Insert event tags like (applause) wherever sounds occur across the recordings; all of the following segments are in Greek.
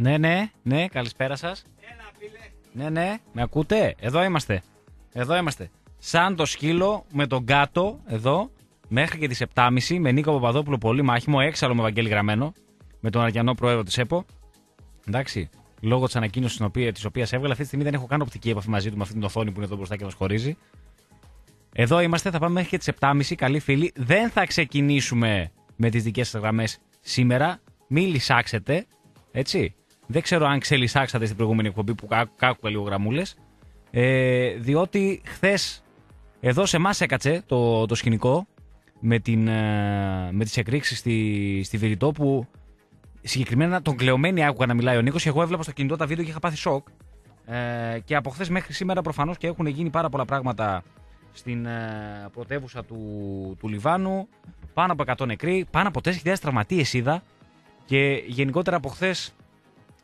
Ναι, ναι, ναι, καλησπέρα σας. Ναι, ναι, με ακούτε; Εδώ είμαστε. Εδώ είμαστε. Σαν το σκύλο με τον κάτω, εδώ, μέχρι και τις 7.30 με Νίκο Παπαδόπουλο πολύ μάχημο, έξαλλο με Βαγγέλη Γραμμένο, με τον Αριανό πρόεδρο της ΕΠΟ. Εντάξει, λόγω της ανακοίνωσης τη οποία, της οποίας έβγαλε, αυτή τη στιγμή δεν έχω καν οπτική επαφή μαζί του με αυτή την οθόνη που είναι εδώ μπροστά και μας χωρίζει. Εδώ είμαστε, θα πάμε μέχρι και τις 7.30. Καλοί φίλοι, δεν θα ξεκινήσουμε με τις δικές σας γραμμές σήμερα. Μην λυσάξετε, έτσι. Δεν ξέρω αν ξελισάξατε στην προηγούμενη εκπομπή που κάκουγα λίγο γραμμούλες. Ε, διότι χθες εδώ σε εμάς έκατσε το, το σκηνικό με, την, ε, με τις εκρήξεις στη, στη Βηρητό που συγκεκριμένα τον κλεωμένη άκουγα να μιλάει ο Νίκος και εγώ έβλεπα στο κινητό τα βίντεο και είχα πάθει σοκ. Ε, και από χθες μέχρι σήμερα προφανώς και έχουν γίνει πάρα πολλά πράγματα στην ε, πρωτεύουσα του, του Λιβάνου. Πάνω από 100 νεκροί, πάνω από 4.000 τραυματίες είδα. Και γενικότερα από χθες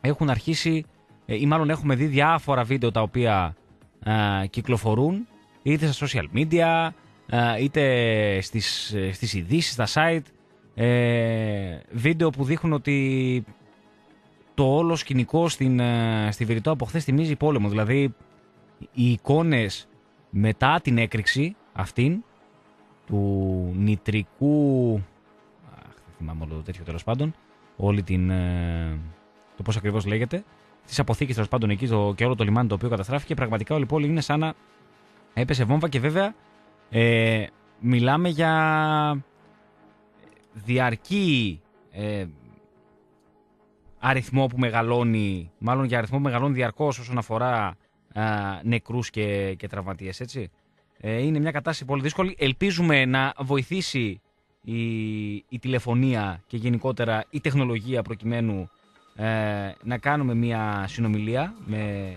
έχουν αρχίσει ε, ή μάλλον έχουμε δει διάφορα βίντεο τα οποία ε, κυκλοφορούν είτε στα social media, ε, είτε στις, στις ειδήσεις, στα site. Ε, βίντεο που δείχνουν ότι το όλο σκηνικό στην, στη Βηρητό από χθες θυμίζει πόλεμο. Δηλαδή οι εικόνες μετά την έκρηξη αυτήν του νητρικού αχ, δεν θυμάμαι όλο το τέτοιο τέλος πάντων όλη την, το πώς ακριβώς λέγεται, τι αποθήκε τέλος πάντων εκεί το, και όλο το λιμάνι το οποίο καταστράφηκε. Πραγματικά όλη η πόλη είναι σαν να έπεσε βόμβα και βέβαια ε, μιλάμε για διαρκή ε, αριθμό που μεγαλώνει, μάλλον για αριθμό που μεγαλώνει διαρκώς όσον αφορά α, νεκρούς και, και τραυματίες, έτσι. Ε, είναι μια κατάσταση πολύ δύσκολη. Ελπίζουμε να βοηθήσει η, η τηλεφωνία και γενικότερα η τεχνολογία προκειμένου ε, να κάνουμε μια συνομιλία με,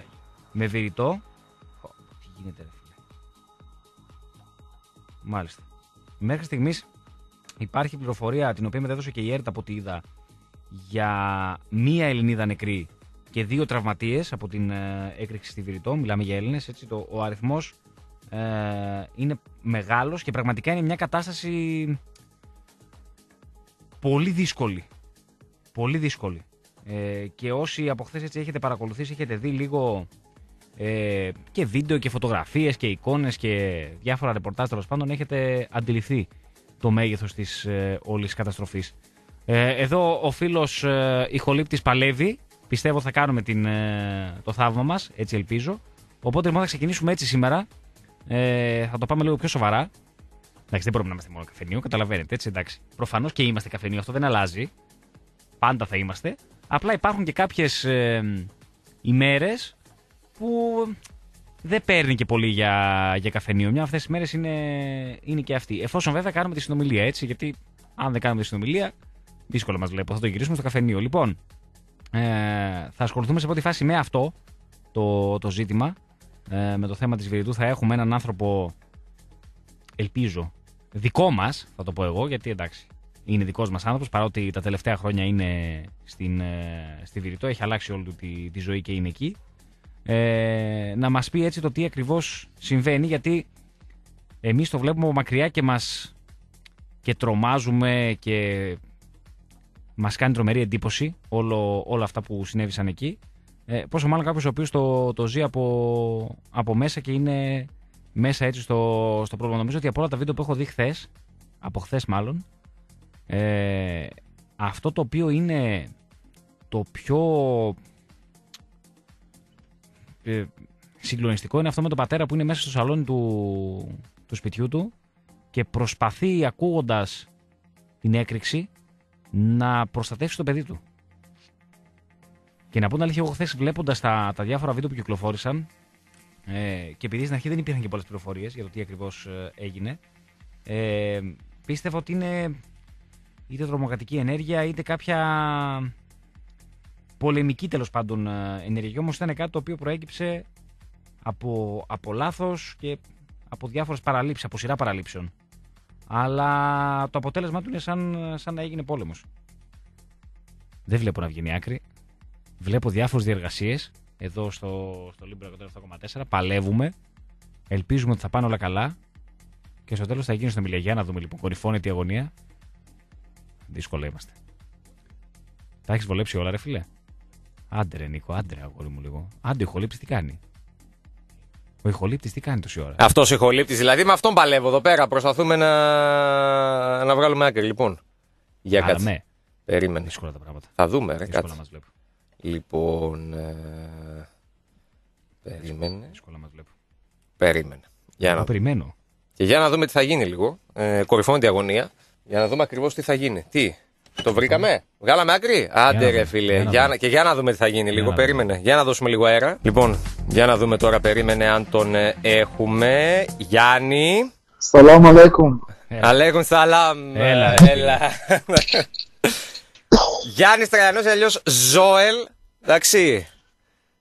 με Βηρητό. Τι γίνεται ρε φίλε. Μάλιστα. Μέχρι στιγμής υπάρχει πληροφορία την οποία μετέδωσε και η ΕΡΤ από ό,τι είδα για μία Ελληνίδα νεκρή και δύο τραυματίες από την ε, έκρηξη στη Βηρητό. Μιλάμε για Έλληνες. Έτσι, το, ο αριθμός ε, είναι μεγάλος και πραγματικά είναι μια κατάσταση πολύ δύσκολη. Πολύ δύσκολη. Ε, και όσοι από χθες έτσι έχετε παρακολουθήσει, έχετε δει λίγο ε, και βίντεο και φωτογραφίες και εικόνες και διάφορα ρεπορτάζ τέλος πάντων, έχετε αντιληφθεί το μέγεθος της ε, όλης καταστροφής. Ε, εδώ ο φίλος ε, ηχολήπτης παλεύει. Πιστεύω θα κάνουμε την, ε, το θαύμα μας, έτσι ελπίζω. Οπότε λοιπόν θα ξεκινήσουμε έτσι σήμερα. Ε, θα το πάμε λίγο πιο σοβαρά. Εντάξει, δεν μπορούμε να είμαστε μόνο καφενείο, καταλαβαίνετε έτσι. Εντάξει. Προφανώς και είμαστε καφενείο, αυτό δεν αλλάζει. Πάντα θα είμαστε. Απλά υπάρχουν και κάποιες ε, ημέρες που δεν παίρνει και πολύ για, για καφενείο. Μια αυτές τις μέρες είναι, είναι και αυτή. Εφόσον βέβαια κάνουμε τη συνομιλία έτσι, γιατί αν δεν κάνουμε τη συνομιλία, δύσκολο μας βλέπω. Θα το γυρίσουμε στο καφενείο. Λοιπόν, ε, θα ασχοληθούμε σε πρώτη φάση με αυτό το, το ζήτημα. Ε, με το θέμα της Βηρητού θα έχουμε έναν άνθρωπο, ελπίζω, δικό μας, θα το πω εγώ, γιατί εντάξει, είναι δικός μας άνθρωπος, παρότι τα τελευταία χρόνια είναι στην, ε, στη Βηρητό, έχει αλλάξει όλη του τη, τη ζωή και είναι εκεί. Ε, να μας πει έτσι το τι ακριβώς συμβαίνει, γιατί εμείς το βλέπουμε από μακριά και μας και τρομάζουμε και μας κάνει τρομερή εντύπωση όλο, όλα αυτά που συνέβησαν εκεί. Ε, πόσο μάλλον κάποιος ο οποίος το, το ζει από, από μέσα και είναι μέσα έτσι στο, στο πρόβλημα. Νομίζω ότι από όλα τα βίντεο που έχω δει χθες, από χθες μάλλον, ε, αυτό το οποίο είναι το πιο ε, συγκλονιστικό είναι αυτό με τον πατέρα που είναι μέσα στο σαλόνι του, του σπιτιού του και προσπαθεί ακούγοντας την έκρηξη να προστατεύσει το παιδί του. Και να πω την αλήθεια, εγώ χθες βλέποντας τα, τα διάφορα βίντεο που κυκλοφόρησαν ε, και επειδή στην αρχή δεν υπήρχαν και πολλές πληροφορίες για το τι ακριβώς ε, έγινε, ε, πίστευα ότι είναι είτε τρομοκρατική ενέργεια, είτε κάποια πολεμική τέλος πάντων ε, ενέργεια. Όμως ήταν κάτι το οποίο προέκυψε από, από λάθος και από διάφορες παραλήψεις, από σειρά παραλήψεων. Αλλά το αποτέλεσμα του είναι σαν, σαν να έγινε πόλεμος. Δεν βλέπω να βγαίνει άκρη. Βλέπω διάφορες διεργασίες εδώ στο, στο Libro 107,4. Παλεύουμε. Ελπίζουμε ότι θα πάνε όλα καλά. Και στο τέλος θα γίνει στην Μιλιαγιά να δούμε λοιπόν. Κορυφώνεται η αγωνία. Δύσκολα είμαστε. Τα έχεις βολέψει όλα, ρε φιλέ. Άντε ρε Νίκο, άντε ρε αγόρι μου λίγο. Άντε ο ηχολήπτης τι κάνει; Ο ηχολήπτης τι κάνει τόση ώρα; Αυτός ο ηχολήπτη, δηλαδή με αυτόν παλεύω εδώ πέρα. Προσπαθούμε να, να βγάλουμε άκρη. Λοιπόν, για Άρα, κάτσε. ναι, Περίμενε. δύσκολα τα πράγματα. Θα δούμε, ρε, Δύσκολα κάτσε. μας βλέπω. Λοιπόν. Ε... Περίμενε. Δύσκολα μας βλέπω. Περίμενε. Για Εγώ να... περιμένω. Και για να δούμε τι θα γίνει λίγο. Ε, κορυφώνει τη αγωνία. Για να δούμε ακριβώς τι θα γίνει. Τι, το βρήκαμε; Βγάλαμε άκρη; Άντε να ρε δούμε. φίλε. Για να Για δούμε. να- Και για να δούμε τι θα γίνει λίγο. να Περίμενε. Για να δώσουμε λίγο αέρα. Λοιπόν, για να δούμε τώρα. Περίμενε αν τον ε, έχουμε. Γιάννη. Σαλάμ αλέκουμ. Αλέκουν σαλάμ. Έλα, Ε, Έλα. Γιάννη Τραγιανό, αλλιώ Ζόελ. Εντάξει.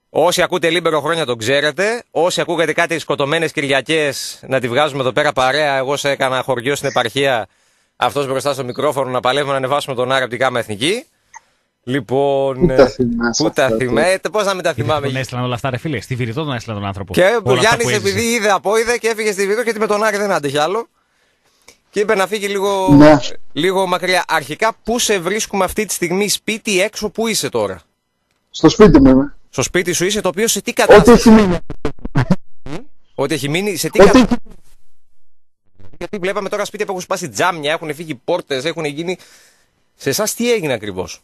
Όσοι ακούτε λίμπερο χρόνια τον ξέρετε. Όσοι ακούγατε κάτι σκοτωμένες Κυριακές να τη βγάζουμε εδώ πέρα παρέα. Εγώ σε έκανα χωριό στην επαρχία. Αυτός μπροστά στο μικρόφωνο να παλεύουμε να ανεβάσουμε τον Άρα από την κάμα εθνική. Λοιπόν. Πού τα θυμάσαι Πού τα αυτά, θυμάμαι. Πώς να μην τα θυμάμαι. Τον έστειλαν όλα αυτά, ρε φίλε. Στη Βηρητό τον έστειλαν τον άνθρωπο. Και Όλα ο αυτά Γιάννης, που έζησε. επειδή είδε από είδε και έφυγε στη Βίδο γιατί με τον Άρη δεν άντεχε άλλο. Και είπε να φύγει λίγο, Ναι. λίγο μακριά. Αρχικά, πού σε βρίσκουμε αυτή τη στιγμή, σπίτι, έξω, πού είσαι τώρα; Στο σπίτι μου είμαι. Στο σπίτι σου είσαι, το οποίο σε τι Ό,τι κατάσταση. έχει μείνει. Ότι έχει μείνει, σε τι Ό,τι κατάσταση. Έχει Γιατί βλέπαμε τώρα σπίτια που έχουν σπάσει τζάμια, έχουν φύγει πόρτες, έχουν γίνει. Σε εσάς τι έγινε ακριβώς;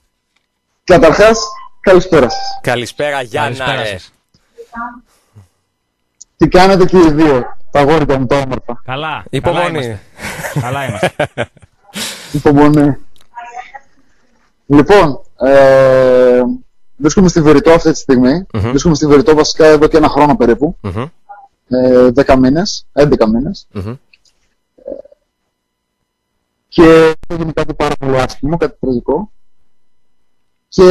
Καταρχάς, καλησπέρα σας. Καλησπέρα, Γιάννα. Καλησπέρα ρε. σας. Τι κάνετε και οι δύο, τα αγόρια μου τα όμορφα. Καλά. Καλά Υπομονή. είμαστε. Καλά είμαστε. (laughs) Υπομονή. Λοιπόν, ε, βρίσκομαι στη Βεριτό αυτή τη στιγμη Μμμ. Βρίσκομαι στη Βεριτό βασικά εδώ και ένα χρόνο περίπου. Μμμ, Ε, 10 μήνες, 11 μήνες. μμμ. Και έγινε κάτι πάρα πολύ άσχημο, κάτι τραγικό. Και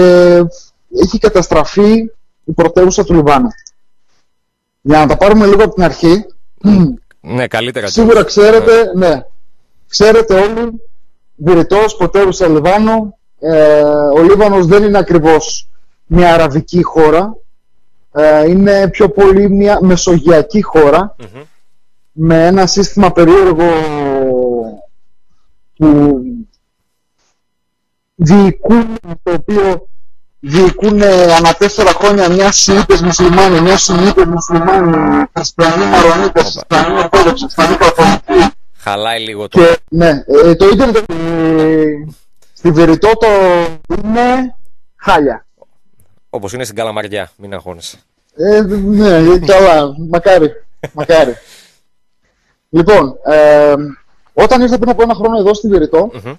έχει καταστραφεί η πρωτεύουσα του Λιβάνου. Για να τα πάρουμε λίγο από την αρχή, Ναι, καλύτερα. (clears throat) Σίγουρα ξέρετε, ναι. Ξέρετε όλοι, Βηρητός, πρωτεύουσα Λιβάνου. Ε, ο Λίβανος δεν είναι ακριβώς μια αραβική χώρα. Ε, είναι πιο πολύ μια μεσογειακή χώρα Μμμ. με ένα σύστημα περίεργο που διοικούν, το οποίο διοικούν ε, ανά τέσσερα χρόνια μια Σιήτες μουσουλμάνοι, μια Σουνίτες μουσουλμάνοι, Χριστιανοί Μαρονίτες, Χριστιανοί Ορθόδοξοι, Χριστιανοί Καθολικοί. Χαλάει λίγο το. Και ναι, ε, το ίντερνετ ε, στη Βεριτό το είναι χάλια. Όπως είναι στην Καλαμαριά, μην αγχώνεσαι. Ε, ναι, καλά, μακάρι, μακάρι. (laughs) Λοιπόν, ε, όταν ήρθα πριν από ένα χρόνο εδώ στη Βεριτό, Μμμ,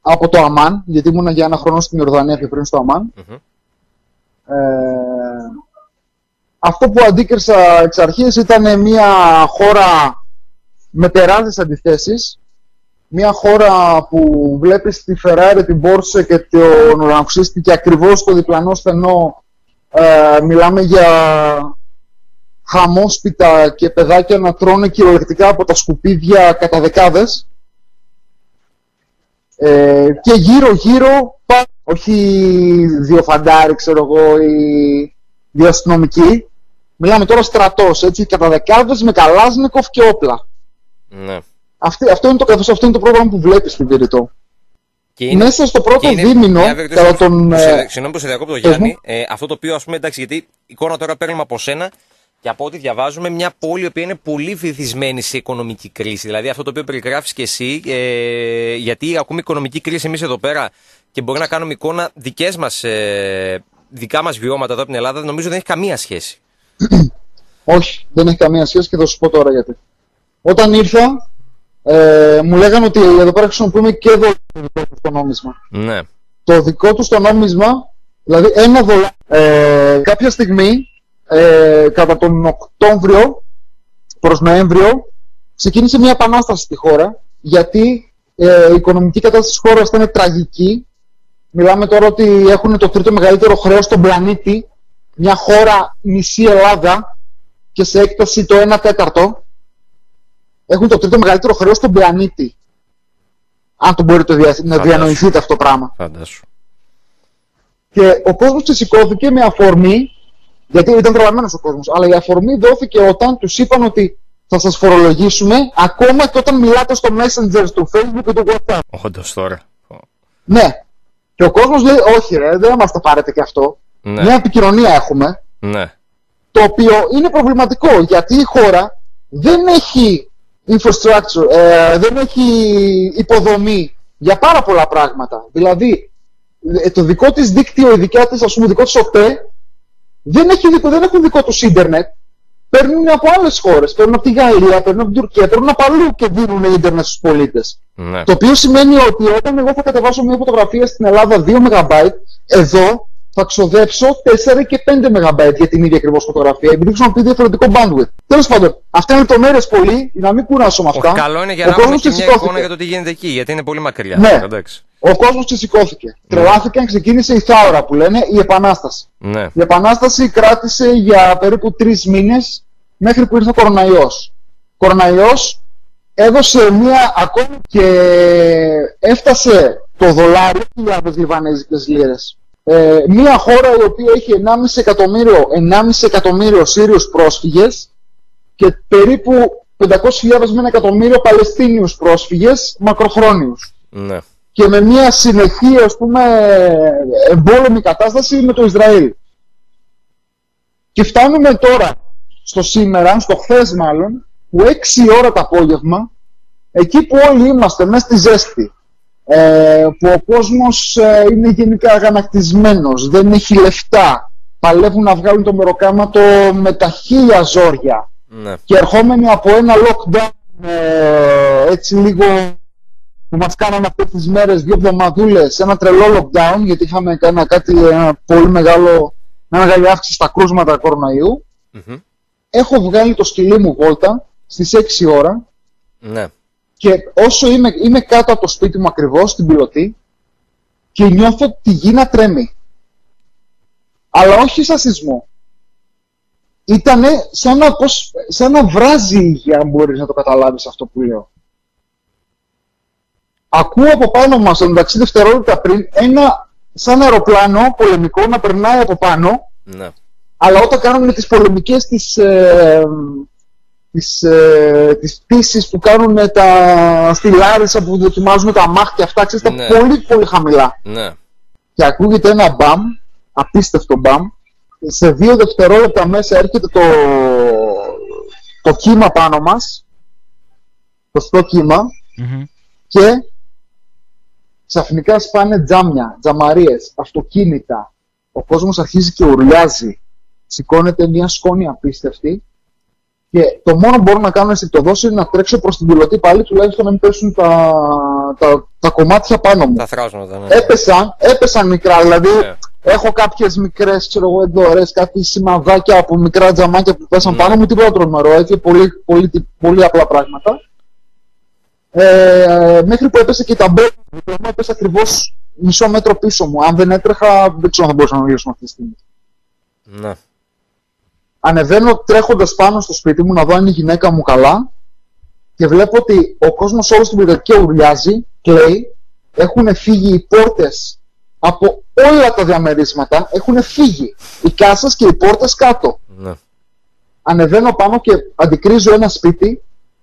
από το Αμάν, γιατί ήμουν για ένα χρόνο στην Ιορδανία και πριν στο Αμάν, μμμ. ε, αυτό που αντίκρισα εξ αρχής ήταν μια χώρα με τεράστιες αντιθέσεις, μια χώρα που βλέπεις τη Ferrari, την Porsche και τον ουρανοξύστη και ακριβώς στο διπλανό στενό ε, μιλάμε για χαμόσπιτα και παιδάκια να τρώνε κυριολεκτικά από τα σκουπίδια κατά δεκάδες. Ε, και γύρω γύρω, πά- όχι δύο φαντάροι ξέρω εγώ ή δύο αστυνομικοί, μιλάμε τώρα στρατός, έτσι, κατά δεκάδες με καλάζνικοφ και όπλα. Ναι. Αυτή, αυτό, είναι το, καθώς αυτό είναι το πρόγραμμα που βλέπεις στην Βηρητό. Και Μέσα στο πρώτο και είναι δίμηνο, μια βεβαίως- κατά τον... που ε, σε- Συγγνώμη που σε διακόπτω, πες Γιάννη. μου. Ε, αυτό το οποίο, ας πούμε, εντάξει, γιατί εικόνα τώρα παίρνουμε από σένα και από ό,τι διαβάζουμε, μια πόλη που είναι πολύ βυθισμένη σε οικονομική κρίση. Δηλαδή, αυτό το οποίο περιγράφεις και εσύ, ε, γιατί ακούμε οικονομική κρίση εμείς εδώ πέρα και μπορεί να κάνουμε εικόνα δικές μας. Ε, δικά μας βιώματα εδώ από την Ελλάδα, νομίζω δεν έχει καμία σχέση. (clears throat) Όχι, δεν έχει καμία σχέση και θα σου πω τώρα γιατί. Όταν ήρθα, ε, μου λέγανε ότι εδώ πέρα χρησιμοποιούμε και εδώ το δικό του το νόμισμα. Ναι. Το δικό τους το νόμισμα, δηλαδή ένα δολάριο. Ε, κάποια στιγμή, ε, κατά τον Οκτώβριο προς Νοέμβριο, ξεκίνησε μια επανάσταση στη χώρα, γιατί ε, η οικονομική κατάσταση της χώρας ήταν τραγική. Μιλάμε τώρα ότι έχουν το τρίτο μεγαλύτερο χρέος στον πλανήτη, μια χώρα μισή Ελλάδα και σε έκταση το 1 τέταρτο. Έχουν το τρίτο μεγαλύτερο χρέος στον πλανήτη. Αν το μπορείτε να δια- να Φαντάσου. διανοηθείτε αυτό το πράγμα. Φαντάσου. Και ο κόσμος ξεσηκώθηκε με αφορμή, γιατί ήταν τρελαμένος ο κόσμος, αλλά η αφορμή δόθηκε όταν τους είπαν ότι θα σας φορολογήσουμε ακόμα και όταν μιλάτε στο Messenger, στο Facebook και το WhatsApp. Όντως τώρα. Ναι. Και ο κόσμος λέει: Όχι, ρε, δεν μας τα πάρετε και αυτό. Ναι. Μια επικοινωνία έχουμε, Ναι. το οποίο είναι προβληματικό γιατί η χώρα δεν έχει infrastructure, ε, δεν έχει υποδομή για πάρα πολλά πράγματα. Δηλαδή, ε, το δικό της δίκτυο, η δικιά της, ας πούμε, δικό της ΟΤΕ, δεν, έχει, δικό- δεν έχουν δικό τους ίντερνετ. Παίρνουν από άλλες χώρες, παίρνουν από τη Γαλλία, παίρνουν από την Τουρκία, παίρνουν από αλλού και δίνουν ίντερνετ στους πολίτες. Ναι. Το οποίο σημαίνει ότι όταν εγώ θα κατεβάσω μια φωτογραφία στην Ελλάδα 2 MB, εδώ θα ξοδέψω 4 και 5 MB για την ίδια ακριβώς φωτογραφία, επειδή χρησιμοποιεί διαφορετικό bandwidth. Τέλος πάντων, αυτά είναι λεπτομέρειες πολύ, για να μην κουράσω με αυτά. Όχι, καλό είναι για Ο να έχουμε κόσμος και μια ξεσηκώθηκε. εικόνα για το τι γίνεται εκεί, γιατί είναι πολύ μακριά. Ναι. Εντάξει. Ο κόσμος ξεσηκώθηκε. Τρελάθηκαν, ξεκίνησε η θάωρα που λένε, η επανάσταση. Ναι. Η επανάσταση κράτησε για περίπου τρεις μήνες μέχρι που ήρθε ο κοροναϊός. Ο κοροναϊός έδωσε μία ακόμη και έφτασε το δολάριο χιλιάδες λιβανέζικες λίρες. Ε, μία χώρα η οποία έχει 1,5 εκατομμύριο, 1,5 εκατομμύριο Σύριους πρόσφυγες και περίπου 500.000 με ένα εκατομμύριο Παλαιστίνιους πρόσφυγες μακροχρόνιους Ναι. Και με μια συνεχή ας πούμε εμπόλεμη κατάσταση με το Ισραήλ. Και φτάνουμε τώρα στο σήμερα, στο χθες μάλλον, που 6 ώρα το απόγευμα, εκεί που όλοι είμαστε μέσα στη ζέστη, ε, που ο κόσμος ε, είναι γενικά αγανακτισμένος, δεν έχει λεφτά, παλεύουν να βγάλουν το μεροκάματο με τα χίλια ζόρια Ναι. και ερχόμενοι από ένα lockdown ε, έτσι λίγο που μας κάνανε αυτές τις μέρες δύο εβδομαδούλες ένα τρελό lockdown γιατί είχαμε κάνει κάτι ένα πολύ μεγάλο μια μεγάλη αύξηση στα κρούσματα κοροναϊού Μμμ. έχω βγάλει το σκυλί μου βόλτα στις 6 ώρα Ναι. και όσο είμαι, είμαι κάτω από το σπίτι μου ακριβώς στην πιλωτή και νιώθω τη γη να τρέμει. Αλλά όχι σαν σεισμό. Ήτανε σαν να, πως, σαν να βράζει η γη, αν μπορείς να το καταλάβεις αυτό που λέω. Ακούω από πάνω μας, εντάξει δευτερόλεπτα πριν, ένα σαν αεροπλάνο πολεμικό να περνάει από πάνω Ναι. αλλά όταν κάνουν τις πολεμικές τις, ε, τις, ε, τις πτήσεις που κάνουν τα, στη Λάρισα που δοκιμάζουν τα μάχια αυτά, ξέρεις, Ναι. τα πολύ πολύ χαμηλά. Ναι. Και ακούγεται ένα μπαμ, απίστευτο μπαμ, σε δύο δευτερόλεπτα μέσα έρχεται το, το κύμα πάνω μας, το στο κύμα, Μμμ. και ξαφνικά σπάνε τζάμια, τζαμαρίες, αυτοκίνητα. Ο κόσμος αρχίζει και ουρλιάζει. Σηκώνεται μια σκόνη απίστευτη και το μόνο που μπορώ να κάνω στην πτωδόση είναι να τρέξω προς την πιλωτή πάλι τουλάχιστον να μην πέσουν τα, τα, τα κομμάτια πάνω μου. Τα θράσματα, ναι. Έπεσαν, έπεσαν μικρά, δηλαδή Ναι. έχω κάποιες μικρές, ξέρω εγώ, εντορές, κάτι σημαδάκια από μικρά τζαμάκια που πέσαν Ναι. πάνω μου, τίποτα τρομερό, έτσι, πολύ, πολύ, πολύ απλά πράγματα. Ε, μέχρι που έπεσε και η ταμπέλα μου, έπεσε ακριβώς μισό μέτρο πίσω μου. Αν δεν έτρεχα, δεν ξέρω αν θα μπορούσα να μιλήσουμε αυτή τη στιγμή. Ναι. Ανεβαίνω τρέχοντας πάνω στο σπίτι μου να δω αν είναι η γυναίκα μου καλά και βλέπω ότι ο κόσμος όλος στην πολυκατοικία ουρλιάζει, κλαίει, έχουν φύγει οι πόρτες από όλα τα διαμερίσματα, έχουν φύγει οι κάσες και οι πόρτες κάτω. Ναι. Ανεβαίνω πάνω και αντικρίζω ένα σπίτι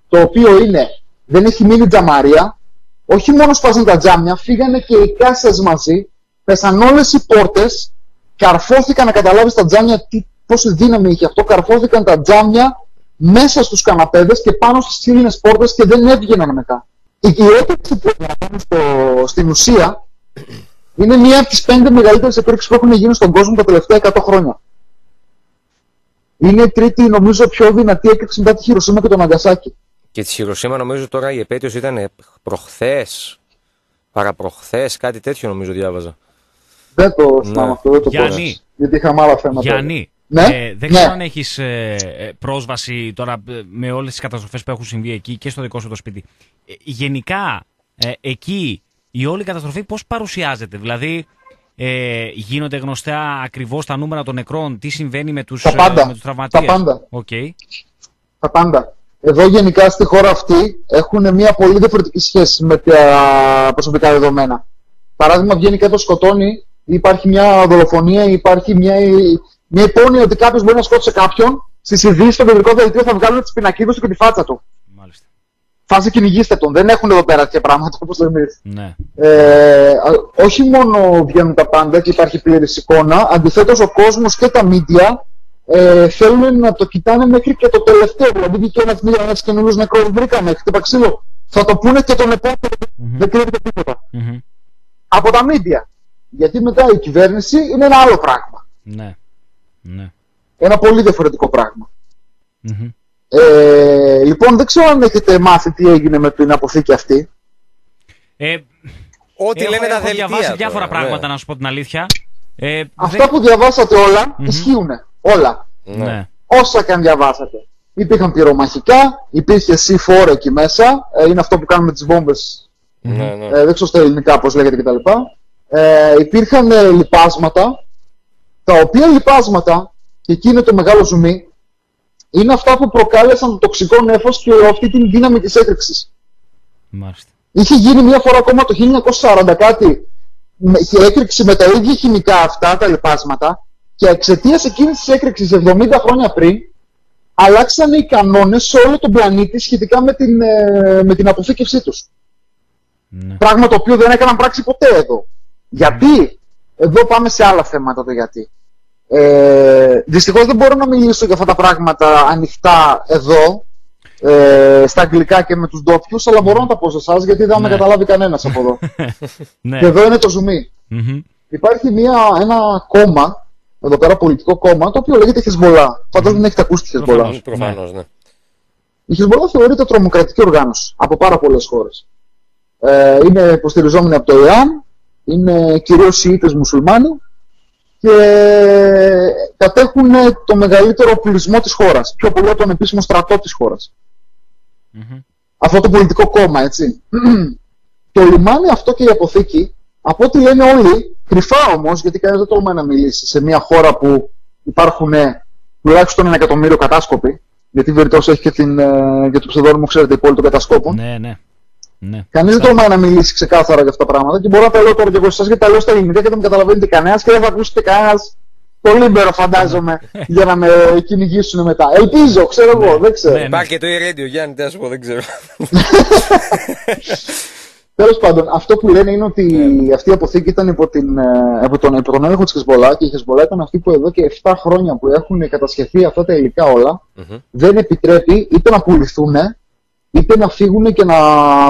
το οποίο είναι, δεν έχει μείνει τζαμαρία, όχι μόνο σπάσαν τα τζάμια, φύγανε και οι κάσες μαζί, πέσαν όλες οι πόρτες, καρφώθηκαν να καταλάβεις τα τζάμια τι, πόση δύναμη είχε αυτό, καρφώθηκαν τα τζάμια μέσα στους καναπέδες και πάνω στις ξύλινες πόρτες και δεν έβγαιναν μετά. Η κυριότερη που να κάνω στο, στην ουσία είναι μία από τις πέντε μεγαλύτερες εκρήξεις που έχουν γίνει στον κόσμο τα τελευταία 100 χρόνια. Είναι η τρίτη, νομίζω, πιο δυνατή έκρηξη μετά τη Χειροσύμα και τον Αγκασάκη. Και της Χειροσύμα νομίζω τώρα η επέτειος ήταν προχθές, παραπροχθές, κάτι τέτοιο νομίζω διάβαζα. Δεν το Ναι. θυμάμαι αυτό, δεν το πω. Γιάννη. Γιατί είχαμε άλλα θέματα. Γιάννη, Ναι, ε, δεν ναι. ξέρω αν έχεις πρόσβαση τώρα ε, με όλες τις καταστροφές που έχουν συμβεί εκεί και στο δικό σου το σπίτι. Ε, γενικά, ε, εκεί η όλη καταστροφή πώς παρουσιάζεται, Δηλαδή, ε, γίνονται γνωστά ακριβώς τα νούμερα των νεκρών, τι συμβαίνει με τους Τα πάντα. με τους τραυματίες; Τα πάντα. Οκ. Τα πάντα. Εδώ γενικά στη χώρα αυτή έχουν μια πολύ διαφορετική σχέση με τα προσωπικά δεδομένα. Παράδειγμα, βγαίνει κάποιο σκοτώνει, ή υπάρχει μια δολοφονία, ή υπάρχει μια, μια υπόνοια ότι κάποιος μπορεί να σκότωσε κάποιον. Στι ειδήσει στο κεντρικό δελτίο θα βγάλουν τις πινακίδες του και τη φάτσα του. Μάλιστα. φάση κυνηγήστε τον. Δεν έχουν εδώ πέρα τέτοια πράγματα όπως λέμε εμείς. Ναι. Ε, α- όχι μόνο βγαίνουν τα πάντα και υπάρχει πλήρης εικόνα, αντιθέτως ο κόσμος και τα media ε, θέλουν να το κοιτάνε μέχρι και το τελευταίο. Δηλαδή, βγήκε ένας μίλια, ένας καινούριο νεκρός, βρήκαμε, χτύπα ξύλο. Θα το πούνε και τον επόμενο. Δεν κρύβεται τίποτα. Μμμ. Από τα media. Γιατί μετά η κυβέρνηση είναι ένα άλλο πράγμα. Ναι. Ναι. Ένα πολύ διαφορετικό πράγμα. Μμμ. Ε, λοιπόν, δεν ξέρω αν έχετε μάθει τι έγινε με την αποθήκη αυτή. Ε, Ό,τι έχω, λένε τα έχω δελτία. διαβάσει τώρα, διάφορα ναι. πράγματα, να σου πω την αλήθεια. Ε, Αυτά δεν- που διαβάσατε όλα ισχύουν. Όλα. Ναι. Ναι. Όσα και αν διαβάσατε. Υπήρχαν πυρομαχικά, υπήρχε C4 εκεί μέσα, ε, είναι αυτό που κάνουμε τις βόμβες, Ναι, ναι. ε, δεν ξέρω στα ελληνικά πώς λέγεται κτλ. Ε, υπήρχαν ε, λιπάσματα, τα οποία λιπάσματα, και εκεί είναι το μεγάλο ζουμί, είναι αυτά που προκάλεσαν το τοξικό νέφος και αυτή την δύναμη της έκρηξης. Μάλιστα. Είχε γίνει μια φορά ακόμα το 1940 κάτι με- η έκρηξη με τα ίδια χημικά αυτά τα λοιπάσματα και εξαιτίας εκείνης της έκρηξης 70 χρόνια πριν αλλάξανε οι κανόνες σε όλο τον πλανήτη σχετικά με την, ε, με την αποθήκευσή τους. Ναι. Πράγμα το οποίο δεν έκαναν πράξη ποτέ εδώ. Γιατί, εδώ πάμε σε άλλα θέματα το γιατί. Ε, Δυστυχώς δεν μπορώ να μιλήσω για αυτά τα πράγματα ανοιχτά εδώ, ε, στα αγγλικά και με τους ντόπιους, αλλά μπορώ να τα πω σε εσάς γιατί δεν θα με Ναι. καταλάβει κανένας από εδώ. (laughs) Ναι. και εδώ είναι το ζουμί. Μμμ. Υπάρχει μια, ένα κόμμα, εδώ πέρα πολιτικό κόμμα, το οποίο λέγεται Χεσμολά. Φαντάζομαι δεν έχετε ακούσει τη Χεσμολά. Προφανώς. Προφανώς, ναι. Η Χεσμολά θεωρείται τρομοκρατική οργάνωση από πάρα πολλές χώρες. Ε, είναι υποστηριζόμενη από το ΙΡΑΝ, είναι κυρίως Σιήτες μουσουλμάνοι και κατέχουν το μεγαλύτερο πληθυσμό της χώρας. Πιο πολύ από τον επίσημο στρατό της χώρας. Μμμ. αυτό το πολιτικό κόμμα, έτσι. (clears throat) το λιμάνι αυτό και η αποθήκη, από ό,τι λένε όλοι, κρυφά όμως, γιατί κανένα δεν τολμάει να μιλήσει σε μια χώρα που υπάρχουν ε, τουλάχιστον ένα εκατομμύριο κατάσκοποι, γιατί η Βεριτός έχει και, την, ε, και το ψευδόνυμο, ξέρετε, υπόλοιπο κατασκόπων. Ναι, ναι. ναι. Κανείς δεν τολμάει να μιλήσει ξεκάθαρα για αυτά τα πράγματα και μπορώ να τα λέω τώρα και εγώ σε εσάς γιατί τα λέω στα ελληνικά και δεν με καταλαβαίνετε κανένας και δεν θα ακούσετε κανένας το λίμπερο, φαντάζομαι, (laughs) για να με κυνηγήσουν μετά. Ελπίζω, ξέρω εγώ, δεν ξέρω. Ναι, ναι. Υπάρχει και το e-radio, Γιάννη, τι να σου πω, δεν ξέρω. (laughs) (laughs) Τέλος πάντων, αυτό που λένε είναι ότι Ναι. αυτή η αποθήκη ήταν υπό, την, ε, υπό, τον, υπό τον έλεγχο της Χεσμολά και η Χεσμολά ήταν αυτή που εδώ και 7 χρόνια που έχουν κατασχεθεί αυτά τα υλικά όλα, Μμμ. δεν επιτρέπει είτε να πουληθούν είτε να φύγουν και να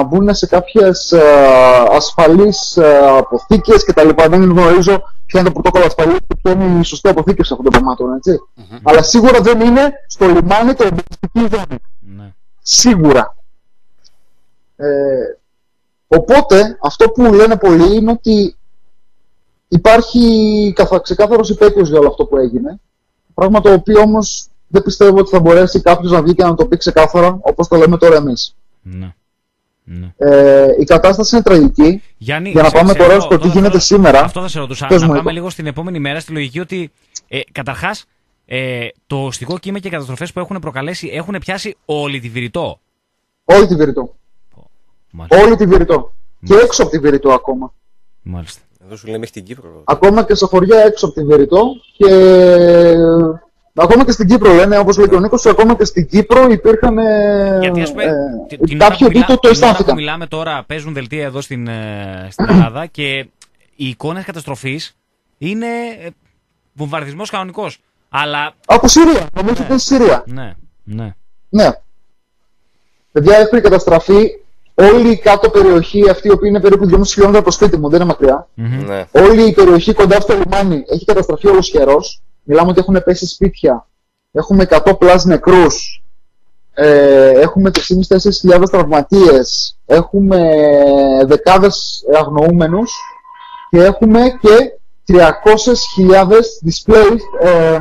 μπουν σε κάποιες ασφαλείς αποθήκες κτλ. Δεν γνωρίζω ποια είναι το πρωτόκολλο ασφαλή και ποια είναι η σωστή αποθήκευση αυτών των πραγμάτων. έτσι. Αλλά σίγουρα δεν είναι στο λιμάνι το εμπιστευτική ζώνη. ναι. Σίγουρα. Ε, οπότε, αυτό που λένε πολλοί είναι ότι υπάρχει καθα, ξεκάθαρος υπέτειος για όλο αυτό που έγινε. Πράγμα το οποίο όμως δεν πιστεύω ότι θα μπορέσει κάποιος να βγει και να το πει ξεκάθαρα, όπως το λέμε τώρα εμείς. ναι. ναι. Ε, η κατάσταση είναι τραγική. Γιάννη, Για να σε- πάμε σε τώρα ρωτώ, στο τι αυτό- γίνεται αυτό- σήμερα. Αυτό θα σε ρωτούσα. Πες να μου, πάμε Νίκο. λίγο στην επόμενη μέρα στη λογική ότι ε, καταρχάς ε, το οστικό κύμα και οι καταστροφές που έχουν προκαλέσει έχουν πιάσει όλη τη Βηρητό. Όλη τη Βηρητό. Μάλιστα. Όλη τη Βηρητό. Και έξω από τη Βηρητό ακόμα. Μάλιστα. Εδώ σου λέει μέχρι την Κύπρο. Ακόμα και σε χωριά έξω από τη Βηρητό και ακόμα και στην Κύπρο λένε, όπως λέει και ο Νίκος, ακόμα και στην Κύπρο υπήρχαν ε, Γιατί ας πούμε, ε, τη- την ώρα κάποιοι που, οποίοι μιλά, το, το την ώρα που αισθάνθηκαν. μιλάμε τώρα παίζουν δελτία εδώ στην, ε, στην Ελλάδα και οι εικόνες καταστροφής είναι ε, βομβαρδισμός κανονικός. Αλλά, Από Συρία, νομίζω ότι είναι στη Συρία. ναι, ναι. Ναι. Παιδιά, έχουν καταστραφεί όλη η κάτω περιοχή, αυτή η οποία είναι περίπου 2,5 χιλιόμετρα από το σπίτι μου, δεν είναι μακριά. Μμμ. Ναι. Όλη η περιοχή κοντά στο λιμάνι έχει καταστραφεί όλος καιρός. Μιλάμε ότι έχουν πέσει σπίτια. Έχουμε 100 πλάς νεκρούς. Ε, έχουμε 3.500-4.000 τραυματίες. Έχουμε δεκάδες αγνοούμενους. Και έχουμε και 300.000 displaced ε,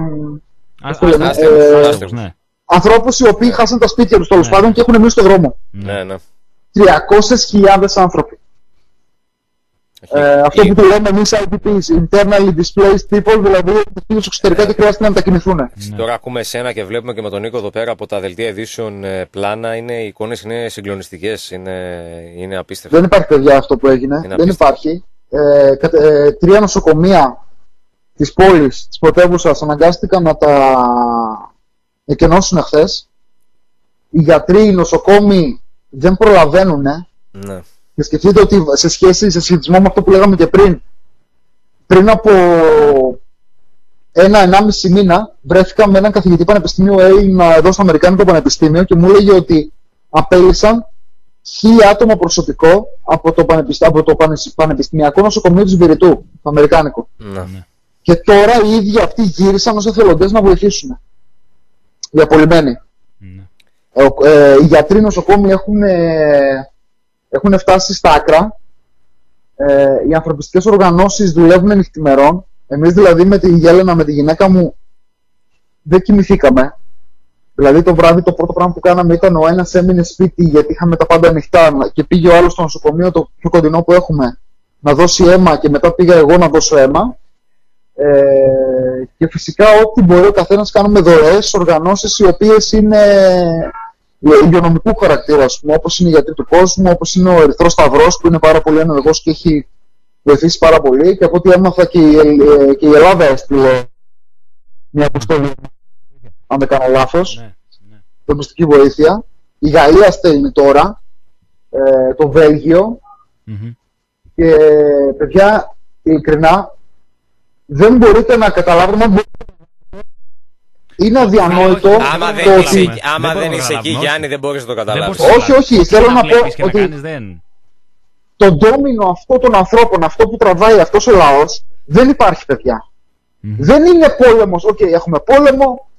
Α- το λένε, άστεγους, ε, άστεγους, ναι. ανθρώπους οι οποίοι χάσαν τα σπίτια τους τέλος πάντων και έχουν μείνει στο δρόμο. Ναι, ναι. 300.000 άνθρωποι. Ε, αυτό Η- που το λέμε εμείς IDPs, internally displaced people, δηλαδή πήγαν εξωτερικά και χρειάζεται να μετακινηθούν. Ναι. Τώρα ακούμε εσένα και βλέπουμε και με τον Νίκο εδώ πέρα από τα δελτία ειδήσεων ε, πλάνα. Είναι, οι εικόνες είναι συγκλονιστικές. Είναι, είναι απίστευτο. Δεν υπάρχει παιδιά αυτό που έγινε. Είναι δεν απίστευτο. υπάρχει. Ε, κατε- ε, τρία νοσοκομεία της πόλης, της πρωτεύουσας, αναγκάστηκαν να τα εκενώσουν χθες. Οι γιατροί, οι νοσοκόμοι δεν προλαβαίνουν. Ναι. Και σκεφτείτε ότι σε σχέση, σε σχετισμό με αυτό που λέγαμε και πριν, πριν από ένα-ενάμιση μήνα βρέθηκα με έναν καθηγητή πανεπιστήμιο Έλληνα εδώ στο Αμερικάνικο Πανεπιστήμιο και μου έλεγε ότι απέλησαν χίλια άτομα προσωπικό από το, από το Πανεπιστημιακό Νοσοκομείο του Βηρητού, το Αμερικάνικο. Ναι. Και τώρα οι ίδιοι αυτοί γύρισαν ως εθελοντές να βοηθήσουν. Οι απολυμμένοι. Ναι. Ε, ε, οι γιατροί νοσοκόμοι έχουν, ε, έχουν φτάσει στα άκρα. Ε, οι ανθρωπιστικές οργανώσεις δουλεύουν νυχτημερών. Εμείς δηλαδή με τη Γέλενα, με τη γυναίκα μου, δεν κοιμηθήκαμε. Δηλαδή το βράδυ το πρώτο πράγμα που κάναμε ήταν ο ένας έμεινε σπίτι γιατί είχαμε τα πάντα ανοιχτά και πήγε ο άλλος στο νοσοκομείο το πιο κοντινό που έχουμε να δώσει αίμα και μετά πήγα εγώ να δώσω αίμα. Ε, και φυσικά ό,τι μπορεί ο καθένας κάνουμε δωρεές, οργανώσεις οι οποίες είναι υγειονομικού χαρακτήρα, ας πούμε, όπως είναι οι γιατροί του κόσμου, όπως είναι ο Ερυθρός Σταυρός που είναι πάρα πολύ ενεργός και έχει βοηθήσει πάρα πολύ και από ό,τι έμαθα και η, ε, και η Ελλάδα έστειλε μια αποστολή, αν δεν κάνω λάθος, Ναι, ναι. domestic βοήθεια. Η Γαλλία στέλνει τώρα, ε, το Βέλγιο Μμμ. και παιδιά, ειλικρινά, δεν μπορείτε να καταλάβετε αν μπορείτε- είναι αδιανόητο Άμα το δεν ότι... είσαι, Δεν άμα μπορώ δεν να είσαι καταλάβω, εκεί, όχι. Γιάννη, δεν μπορείς να το Δεν καταλάβεις. μπορείς να Όχι, καταλάβεις. όχι, θέλω Να να πω βλέπεις και να ότι- κάνεις, δεν... το ντόμινο αυτό των ανθρώπων, αυτό που τραβάει αυτός ο λαός, δεν υπάρχει παιδιά. Μμμ. Δεν είναι πόλεμος, οκ, έχουμε πόλεμο,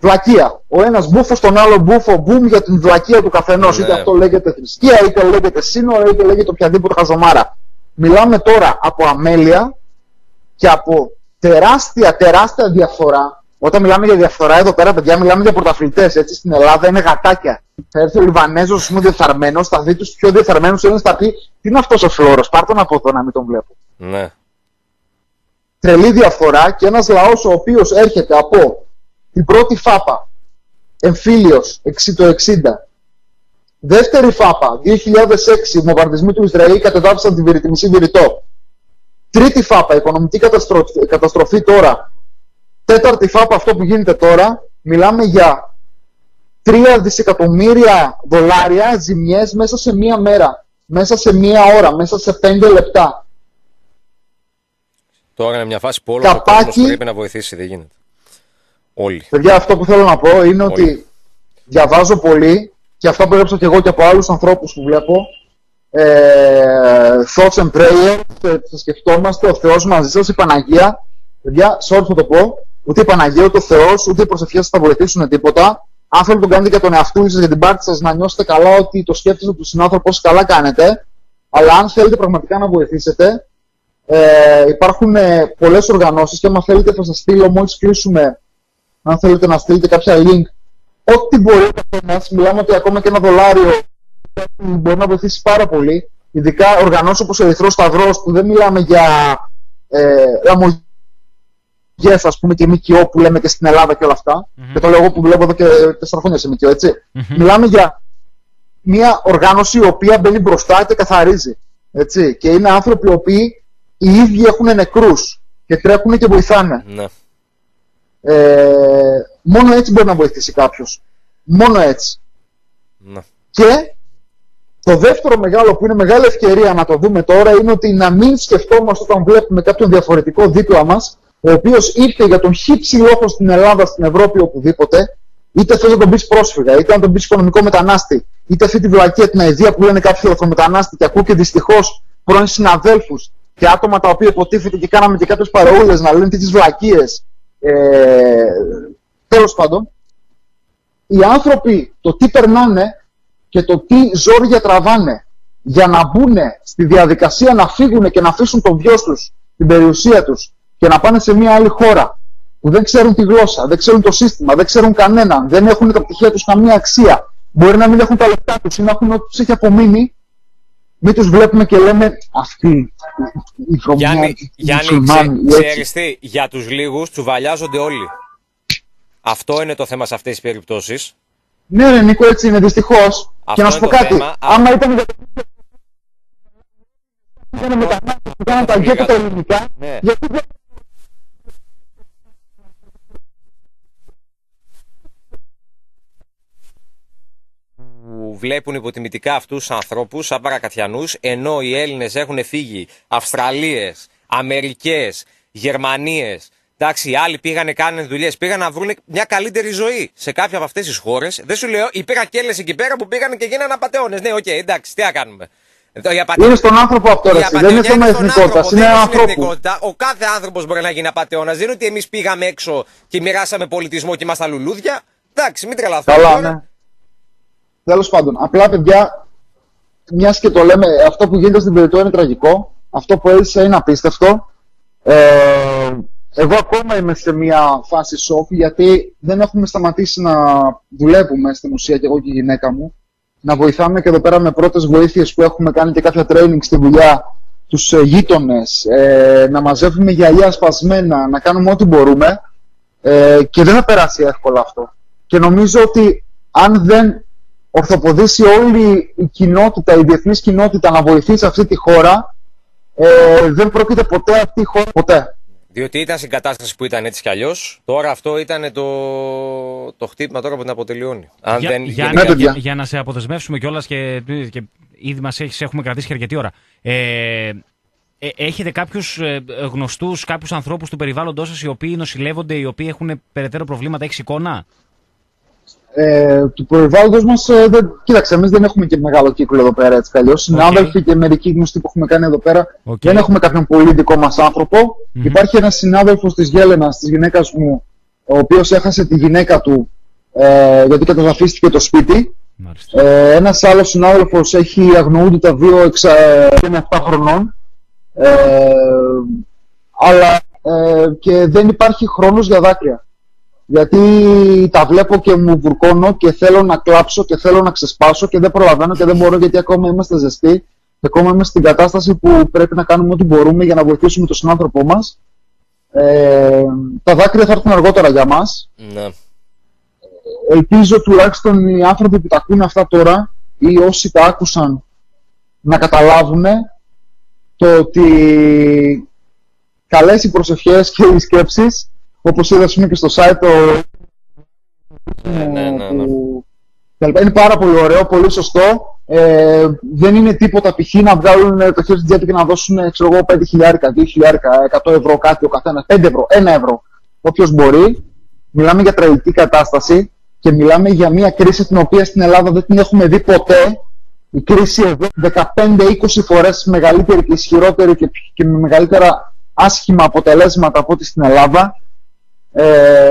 βλακεία. Ο ένας μπούφο στον άλλο μπούφο, μπουμ για την βλακεία του καθενός. Ναι. Είτε αυτό λέγεται θρησκεία, είτε λέγεται σύνορα, είτε λέγεται οποιαδήποτε χαζομάρα. Μιλάμε τώρα από αμέλεια και από τεράστια, τεράστια διαφορά. Όταν μιλάμε για διαφορά εδώ πέρα, παιδιά, μιλάμε για πρωταθλητές. Έτσι στην Ελλάδα είναι γατάκια. Θα έρθει ο Λιβανέζος, ας πούμε, διεφθαρμένος, θα δει τους πιο διεφθαρμένους Έλληνες, θα πει Τι είναι αυτός ο φλόρος, πάρ τον από εδώ να μην τον βλέπω. Ναι. Τρελή διαφορά και ένας λαός ο οποίος έρχεται από την πρώτη φάπα, εμφύλιος το 60, δεύτερη φάπα, 2006, βομβαρδισμοί του Ισραήλ κατεδάφισαν τη Βηρη- τη μισή Βηρητό. Τρίτη φάπα, οικονομική καταστροφή, καταστροφή τώρα. Τέταρτη φάπα, αυτό που γίνεται τώρα, μιλάμε για 3 δισεκατομμύρια δολάρια ζημιές μέσα σε μία μέρα, μέσα σε μία ώρα, μέσα σε 5 λεπτά. Τώρα είναι μια φάση που όλο Καπάκι. ο κόσμος πρέπει να βοηθήσει, δεν γίνεται. Όλοι. Παιδιά, αυτό που θέλω να πω είναι Όλοι. ότι διαβάζω πολύ και αυτά που έγραψα και εγώ και από άλλους ανθρώπους που βλέπω ε, thoughts and prayers, ε, θα σκεφτόμαστε, ο Θεός μαζί σας, η Παναγία. Παιδιά, sorry θα το πω, ούτε η Παναγία, ούτε ο Θεός, ούτε οι προσευχές σας θα βοηθήσουν τίποτα. Αν θέλετε το κάνετε για τον εαυτό σας, για την πάρτι σας, να νιώσετε καλά ότι το σκέφτεστε του συνάνθρωπο σας καλά κάνετε. Αλλά αν θέλετε πραγματικά να βοηθήσετε, ε, υπάρχουν ε, πολλές οργανώσεις και αν θέλετε θα σας στείλω μόλις κλείσουμε αν θέλετε να στείλετε κάποια link, ό,τι μπορεί ο καθένα, μιλάμε ότι ακόμα και ένα δολάριο μπορεί να βοηθήσει πάρα πολύ. Ειδικά οργανώσεις όπως ο Ερυθρός Σταυρός, που δεν μιλάμε για ε, λαμογιές, ας πούμε, και ΜΚΟ που λέμε και στην Ελλάδα και όλα αυτά. Μμμ. Και το λέω εγώ που βλέπω εδώ και τέσσερα χρόνια σε ΜΚΟ, έτσι. Μμμ. Μιλάμε για μια οργάνωση η οποία μπαίνει μπροστά και καθαρίζει. Έτσι. Και είναι άνθρωποι οι οποίοι οι ίδιοι έχουν νεκρούς και τρέχουν και βοηθάνε. Ναι. Ε, μόνο έτσι μπορεί να βοηθήσει κάποιος. Μόνο έτσι. ναι. Και το δεύτερο μεγάλο που είναι μεγάλη ευκαιρία να το δούμε τώρα είναι ότι να μην σκεφτόμαστε όταν βλέπουμε κάποιον διαφορετικό δίπλα μας, ο οποίος ήρθε για τον χύψη λόγο στην Ελλάδα, στην Ευρώπη, οπουδήποτε, είτε θε να τον πεις πρόσφυγα, είτε να τον πεις οικονομικό μετανάστη, είτε αυτή τη βλακία την αηδία που λένε κάποιοι ορθομετανάστη και ακούω και δυστυχώς πρώην συναδέλφους και άτομα τα οποία υποτίθεται και κάναμε και κάποιες παρεούλες να λένε τέτοιες βλακίες. Ε, Τέλος πάντων, οι άνθρωποι το τι περνάνε και το τι ζόρια τραβάνε για να μπουν στη διαδικασία να φύγουν και να αφήσουν το βιός τους, την περιουσία τους και να πάνε σε μια άλλη χώρα που δεν ξέρουν τη γλώσσα, δεν ξέρουν το σύστημα, δεν ξέρουν κανέναν, δεν έχουν τα πτυχία τους καμία αξία, μπορεί να μην έχουν τα λεφτά τους ή να έχουν ό,τι τους έχει απομείνει, μην τους βλέπουμε και λέμε αυτοί οι βρωμιάροι, Γιάννη, οι Γιάννη μουσουλμάνοι, ξέ, οι έτσι. ξέρεις τι, για τους λίγους τσουβαλιάζονται όλοι. Αυτό είναι το θέμα σε αυτές τις περιπτώσεις. Ναι, ρε Νίκο, έτσι είναι δυστυχώς. Αυτό Και να σου πω είναι το κάτι. θέμα. Άμα ήταν για ήταν μετανάστες που κάναν τα Πολύ γκέτο τα καλά. ελληνικά, Ναι. γιατί δεν που βλέπουν υποτιμητικά αυτούς τους ανθρώπους σαν παρακατιανούς, ενώ οι Έλληνες έχουν φύγει Αυστραλίες, Αμερικές, Γερμανίες. Εντάξει, οι άλλοι πήγανε, κάνανε δουλειές, πήγαν να βρουν μια καλύτερη ζωή σε κάποια από αυτές τις χώρες. Δεν σου λέω, υπήρχαν και Έλληνες εκεί πέρα που πήγαν και γίνανε απαταιώνες. Ναι, οκ, okay, εντάξει, τι να κάνουμε. Είναι στον άνθρωπο αυτό, ρε, δεν είναι θέμα εθνικότητας. Είναι άνθρωπο. Ο κάθε άνθρωπος μπορεί να γίνει απαταιώνας. Δεν είναι ότι εμείς πήγαμε έξω και μοιράσαμε πολιτισμό και ήμασταν λουλούδια. Εντάξει, μην τρελαθούμε. Καλά, ναι. Τέλος πάντων, απλά παιδιά, μιας και το λέμε, αυτό που γίνεται στην περιοχή είναι τραγικό. Αυτό που έζησε είναι απίστευτο. Ε, εγώ ακόμα είμαι σε μια φάση σοκ γιατί δεν έχουμε σταματήσει να δουλεύουμε στην ουσία και εγώ και η γυναίκα μου. Να βοηθάμε και εδώ πέρα με πρώτες βοήθειες που έχουμε κάνει και κάποια training στη δουλειά τους ε, γείτονες, ε, να μαζεύουμε γυαλιά σπασμένα, να κάνουμε ό,τι μπορούμε ε, και δεν θα περάσει εύκολα αυτό. Και νομίζω ότι αν δεν ορθοποδήσει όλη η κοινότητα, η διεθνής κοινότητα να βοηθήσει αυτή τη χώρα, ε, δεν πρόκειται ποτέ αυτή η χώρα ποτέ. Διότι ήταν στην κατάσταση που ήταν έτσι κι αλλιώς. Τώρα αυτό ήταν το, το χτύπημα τώρα που την αποτελειώνει. Αν για, δεν... για, για, για, για, να σε αποδεσμεύσουμε κιόλας και, και ήδη μας έχουμε κρατήσει αρκετή ώρα. Ε, ε, έχετε κάποιους ε, γνωστούς, κάποιους ανθρώπους του περιβάλλοντός σας οι οποίοι νοσηλεύονται, οι οποίοι έχουν περαιτέρω προβλήματα, έχεις εικόνα; Ε, του περιβάλλοντος μας, ε, κοίταξε, εμείς δεν έχουμε και μεγάλο κύκλο εδώ πέρα έτσι κι Συνάδελφοι και μερικοί γνωστοί που έχουμε κάνει εδώ πέρα, δεν έχουμε κάποιον πολύ δικό μας άνθρωπο. Υπάρχει ένας συνάδελφος της Γέλενας, της γυναίκας μου, ο οποίος έχασε τη γυναίκα του ε, γιατί καταδαφίστηκε το σπίτι. Ε, ένας άλλος συνάδελφος έχει αγνοούνται τα δύο εξα... 7 χρονών. Ε, αλλά ε, και δεν υπάρχει χρόνος για δάκρυα γιατί τα βλέπω και μου βουρκώνω και θέλω να κλάψω και θέλω να ξεσπάσω και δεν προλαβαίνω και δεν μπορώ γιατί ακόμα είμαστε ζεστοί και ακόμα είμαστε στην κατάσταση που πρέπει να κάνουμε ό,τι μπορούμε για να βοηθήσουμε τον συνάνθρωπό μας. Ε, τα δάκρυα θα έρθουν αργότερα για μας. Ναι. Ελπίζω τουλάχιστον οι άνθρωποι που τα ακούνε αυτά τώρα ή όσοι τα άκουσαν να καταλάβουν το ότι καλές οι προσευχές και οι σκέψεις όπως είδα και στο site το... Ναι, ναι, ναι, ναι. Είναι πάρα πολύ ωραίο, πολύ σωστό. Ε, δεν είναι τίποτα π.χ. να βγάλουν το χέρι στην τσέπη και να δώσουν ξέρω εγώ, 5 χιλιάρικα, 2 χιλιάρικα, 100 ευρώ κάτι ο καθένας, 5 ευρώ, 1 ευρώ. Όποιος μπορεί. Μιλάμε για τραγική κατάσταση και μιλάμε για μια κρίση την οποία στην Ελλάδα δεν την έχουμε δει ποτέ. Η κρίση εδώ 15-20 φορές μεγαλύτερη και ισχυρότερη και, και με μεγαλύτερα άσχημα αποτελέσματα από ό,τι στην Ελλάδα. Ε,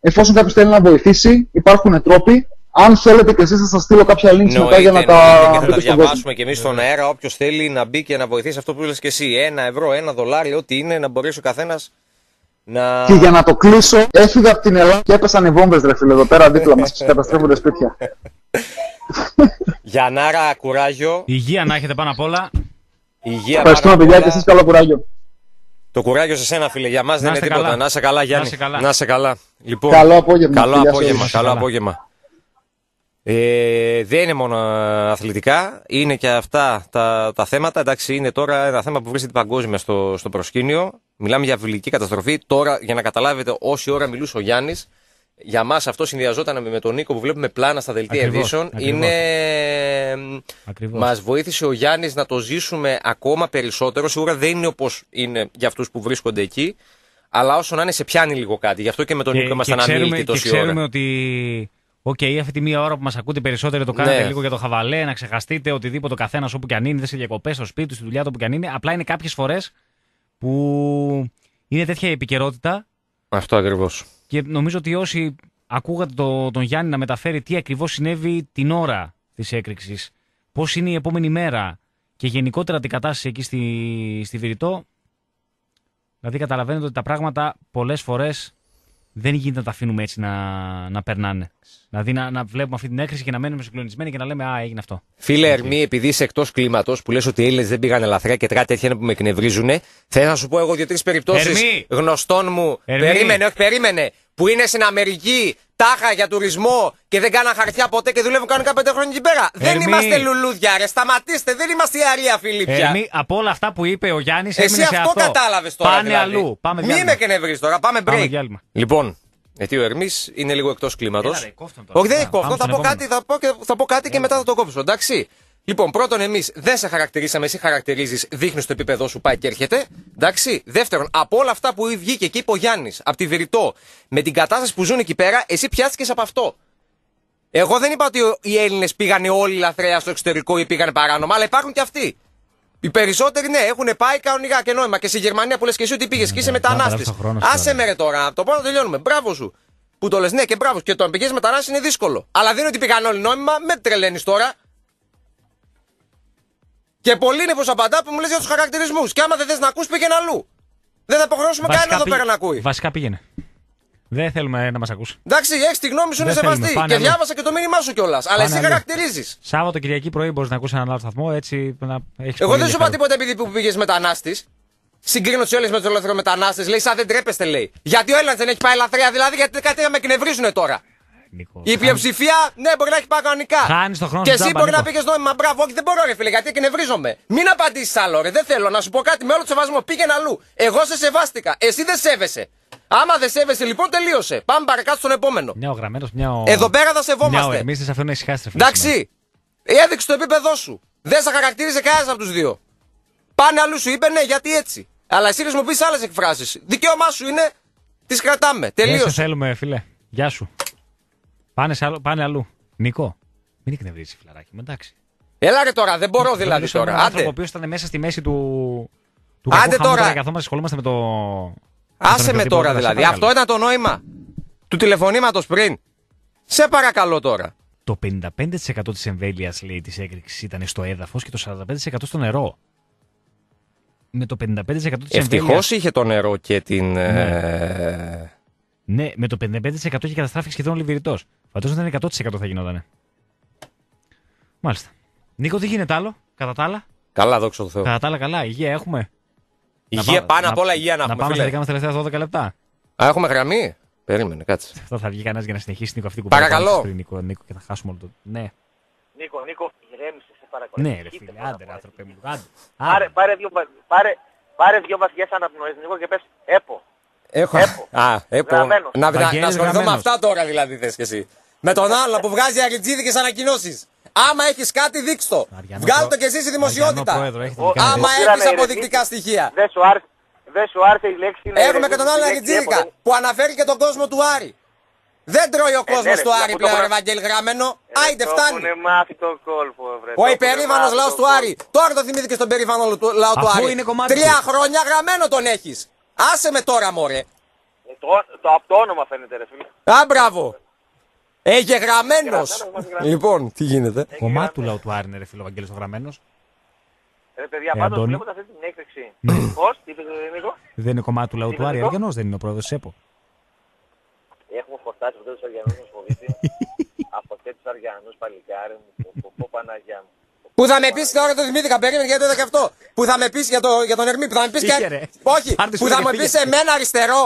εφόσον κάποιος θέλει να βοηθήσει, υπάρχουν τρόποι. Αν θέλετε και εσείς, θα σας στείλω κάποια links μετά για να τα, και θα τα διαβάσουμε και εμείς στον αέρα. Όποιος θέλει να μπει και να βοηθήσει αυτό που λες και εσύ. Ένα ευρώ, ένα δολάριο, ό,τι είναι, να μπορέσει ο καθένας να. Και για να το κλείσω, έφυγα από την Ελλάδα και έπεσαν οι βόμβες, ρε φίλε, εδώ πέρα δίπλα μας. (laughs) καταστρέφονται σπίτια. Γιαννάρα, κουράγιο. Υγεία να έχετε πάνω απ' όλα. Υγεία Ευχαριστούμε, παιδιά, και εσείς καλό κουράγιο. Το κουράγιο σε σένα, φίλε. Για μας δεν είναι τίποτα. Καλά. Να είσαι καλά, Γιάννη. Να είσαι καλά. Να είσαι καλά. Λοιπόν, καλό απόγευμα. Καλό απόγευμα. Καλό απόγευμα. Ε, δεν είναι μόνο αθλητικά, είναι και αυτά τα, τα θέματα. Εντάξει, είναι τώρα ένα θέμα που βρίσκεται παγκόσμια στο, στο προσκήνιο. Μιλάμε για βιλική καταστροφή. Τώρα, για να καταλάβετε, όση ώρα μιλούσε ο Γιάννης, για μας αυτό συνδυαζόταν με τον Νίκο που βλέπουμε πλάνα στα δελτία ειδήσεων. Είναι. Μας βοήθησε ο Γιάννης να το ζήσουμε ακόμα περισσότερο. Σίγουρα δεν είναι όπως είναι για αυτούς που βρίσκονται εκεί. Αλλά όσο να είναι, σε πιάνει λίγο κάτι. Γι' αυτό και με τον Νίκο ήμασταν αμήλικοι τόση και ξέρουμε ότι. Οκ, okay, αυτή τη μία ώρα που μας ακούτε περισσότερο το κάνετε ναι. λίγο για το χαβαλέ, να ξεχαστείτε οτιδήποτε ο καθένας όπου και αν είναι, σε διακοπές, στο σπίτι, στη δουλειά του, όπου και αν είναι. Απλά είναι κάποιες φορές που είναι τέτοια η επικαιρότητα. Αυτό ακριβώς. Και νομίζω ότι όσοι ακούγατε το, τον Γιάννη να μεταφέρει τι ακριβώς συνέβη την ώρα της έκρηξης, πώς είναι η επόμενη μέρα και γενικότερα την κατάσταση εκεί στη, στη Βηρυτό, δηλαδή καταλαβαίνετε ότι τα πράγματα πολλές φορές δεν γίνεται να τα αφήνουμε έτσι να, να περνάνε. Δηλαδή να, να βλέπουμε αυτή την έκρηξη και να μένουμε συγκλονισμένοι και να λέμε Α, έγινε αυτό. Φίλε Ερμή, επειδή είσαι εκτός κλίματος που λες ότι οι Έλληνες δεν πήγαν ελαφριά και κάτι τέτοια που με εκνευρίζουν, θέλω να σου πω εγώ δύο-τρεις περιπτώσεις γνωστών μου. Ερμή. Περίμενε, όχι περίμενε. Που είναι στην Αμερική τάχα για τουρισμό και δεν κάναν χαρτιά ποτέ και δουλεύουν κανονικά πέντε χρόνια εκεί πέρα. Δεν είμαστε λουλούδια, ρε. Σταματήστε, δεν είμαστε η αρία, Φιλίππια. Ερμή, από όλα αυτά που είπε ο Γιάννης, Εσύ αυτό, αυτό. κατάλαβες τώρα. Πάνε δηλαδή. αλλού. Πάμε Μη με εκνευρίζεις τώρα, πάμε break. Πάμε λοιπόν, Γιατί ο Ερμής είναι λίγο εκτός κλίματος. Έλα, ρε, κόφτον τώρα. Όχι, δεν Να, έχει κόφτον. πάμε Θα στον πω κάτι, θα πω, και- θα πω κάτι και μετά θα το κόψω. Εντάξει. Λοιπόν, πρώτον, εμείς δεν σε χαρακτηρίσαμε, εσύ χαρακτηρίζεις, δείχνεις το επίπεδό σου πάει και έρχεται. Εντάξει. Δεύτερον, από όλα αυτά που βγήκε και είπε ο Γιάννης, από τη Βηρητό, με την κατάσταση που ζουν εκεί πέρα, εσύ πιάστηκες από αυτό. Εγώ δεν είπα ότι ο- οι Έλληνες πήγανε όλοι λαθρέα στο εξωτερικό ή πήγανε παράνομα, αλλά υπάρχουν και αυτοί. Οι περισσότεροι ναι, έχουν πάει κανονικά και νόημα. Και στη Γερμανία που λες και εσύ ότι πήγες και είσαι ναι, μετανάστη. να περάσει ο χρόνος Άσε τώρα. με ρε τώρα, το πω να τελειώνουμε. Μπράβο σου. Που το λες, ναι και μπράβο. Και το να πηγαίνεις μετανάστης είναι δύσκολο. Αλλά δεν είναι ότι πήγαν όλοι νόμιμα, με τρελαίνεις τώρα. Και πολύ είναι πω απαντά που μου λες για τους χαρακτηρισμούς. Και άμα δεν θες να ακούς, πήγαινε αλλού. Δεν θα υποχρεώσουμε κανέναν εδώ πη- πέρα να ακούει. Βασικά πήγαινε. Δεν θέλουμε να μας ακούσει. Εντάξει, έχεις τη γνώμη σου, είναι Δεν θέλουμε, σεβαστή. πάνε Και αλλού. διάβασα και το μήνυμά σου κιόλας. Αλλά εσύ αλλού. χαρακτηρίζεις. Σάββατο Κυριακή πρωί μπορείς να ακούσει έναν άλλο σταθμό έτσι να έχεις Εγώ δεν σου είπα τίποτα επειδή που πήγες μετανάστης. Συγκρίνω του Έλληνε με τους ελευθερομετανάστε. Λέει, σαν δεν τρέπεστε, λέει. Γιατί ο Έλληνας δεν έχει πάει λαθρέα, δηλαδή γιατί κάτι να με εκνευρίζουν τώρα. Η πλειοψηφία, ναι, μπορεί να έχει πάει κανονικά. Χάνεις το χρόνο Και σου εσύ τζάμπα, μπορεί να Νίκο. πήγες νόμιμα. Μπράβο, όχι, δεν μπορώ, ρε φίλε, γιατί εκνευρίζομαι. Μην απαντήσεις άλλο, ρε. Δεν θέλω να σου πω κάτι με όλο το σεβασμό. Πήγαινε αλλού. Εγώ σε σεβάστηκα. Εσύ δεν σέβεσαι. Άμα δεν σέβεσαι, λοιπόν, τελείωσε. Πάμε παρακάτω στον επόμενο. Μια ο γραμμένος, μια ο. Εδώ πέρα θα Μια ο σεβόμαστε. Ερμής δεν σε αφήνουν να ησυχάσει. ρε φίλε, Εντάξει. Έδειξε το επίπεδό σου. Δεν σε χαρακτήριζε κανένας από τους δύο. Πάνε αλλού σου είπε ναι, γιατί έτσι. Αλλά εσύ χρησιμοποιείς άλλες εκφράσεις. Δικαίωμά σου είναι, τις κρατάμε. Δεν σε Τελείωσε. θέλουμε, φίλε. Γεια σου. Πάνε, σε άλλο, πάνε αλλού. Νικό, μην εκνευρίζεις, φιλαράκι μου, εντάξει. Έλα ρε τώρα, δεν μπορώ δηλαδή Μιλήσω με τώρα. έναν άνθρωπο ο Άντε. οποίος ήταν μέσα στη μέση του. του Άντε κακού χαμού τώρα. και καθόμαστε ασχολούμαστε με το. Άσε τον με οποιοδήποτε, τώρα σε δηλαδή. παρακαλώ. Αυτό ήταν το νόημα του τηλεφωνήματος πριν. Σε παρακαλώ τώρα. Το 55% της εμβέλειας, λέει, της έκρηξης ήταν στο έδαφος και το 45% στο νερό. Με το 55% της εμβέλεια. Ευτυχώς είχε το νερό και την. Ναι. ε, Ναι, με το 55% είχε καταστράφει σχεδόν ο Λιβυρητό. Φαντάζομαι ήταν 100% θα γινότανε. Μάλιστα. Νίκο, τι γίνεται άλλο, κατά τα άλλα; Καλά, δόξα τω Θεώ. Κατά τα άλλα, καλά, υγεία έχουμε. Να Υγεία, πάμε- πάνω απ' όλα υγεία να Να έχουμε. πάμε στα φίλε. δικά μας τελευταία 12 λεπτά. Α, έχουμε γραμμή; Περίμενε, κάτσε. (laughs) Αυτό θα βγει κανένας για να συνεχίσει Νίκο αυτή που Παρακαλώ. Πριν, Νίκο, Νίκο, και θα χάσουμε όλο το. Ναι, Νίκο, Νίκο, ηρέμησε, σε παρακαλώ. ναι, ρε Κοίτα, φίλε, τώρα, άντε, ρε, μωρέ. άνθρωπε μου. Άντε. Πάρε, άντε. πάρε, δύο, βα- πάρε, πάρε δύο βαθιές αναπνοές, Νίκο, και πες ΕΠΟ. Έχω. Α, έπο. Γραμμένος. Να, να, Βαγγέλης να ασχοληθώ με γραμμένος. αυτά τώρα δηλαδή θες και εσύ. Με τον άλλο που βγάζει αριτζίδικες ανακοινώσεις. Άμα έχεις κάτι δείξ' το. Αριανό Βγάλ' προ- το και εσύ στη Αριανό δημοσιότητα. πρόεδρο, έχετε Ο- δει κανένα Άμα τέτοιο. Πήραμε έχεις ειρηνική. αποδεικτικά στοιχεία. Δεν σου άρεσε, δεν σου άρεσε η λέξη. είναι Έχουμε και τον άλλο η λέξη αριτζίδικα ΕΠΟ. που αναφέρει και τον κόσμο του Άρη. Δεν τρώει ο κόσμος ναι, του ρε, Άρη από το πλέον, πρα- Ευαγγέλη Γραμμένο. Ε, Άιντε, το φτάνει. Έχουνε μάθει το κόλπο, βρε. Ο το έχουνε υπερήφανος μάθει λαός το του κόλπο. Άρη. Τώρα το θυμήθηκε στον περήφανο του- λαό του Αφού Άρη. είναι κομμάτι Τρία του. χρόνια γραμμένο τον έχεις. Άσε με τώρα, μωρέ. Ε, Το, το, από το όνομα φαίνεται, ρε φίλε. Α, μπράβο. Έχει γραμμένος. Γραμμένος, γραμμένος. Λοιπόν, τι γίνεται; Κομμάτι του λαού του Άρη είναι, ρε φίλο Βαγγέλης ο γραμμένος. Ρε παιδιά, Ε, πάντως Αντώνη. βλέποντας αυτή την έκρηξη. (clears throat) Πώς, τι είπες, ρε, Νίκο. Δεν είναι κομμάτι του λαού του Άρη. Νίκο. Αριανό δεν είναι ο πρόεδρος της ΕΠΟ. Έχουμε χορτάσει αυτούς τους Αριανούς μας φοβήτη. (laughs) Από τέτοιους Αριανούς παλικάρι μου. Πω, πω, πω, Παναγιά μου. Που θα με πεις τώρα το θυμήθηκα, περίμενε γιατί το είδα και αυτό. Που θα με πεις για, το, για τον Ερμή, που θα με πεις Είχε, και. ρε. Όχι, Πάρτε σου που θα και με πεις φύγε. σε μένα αριστερό.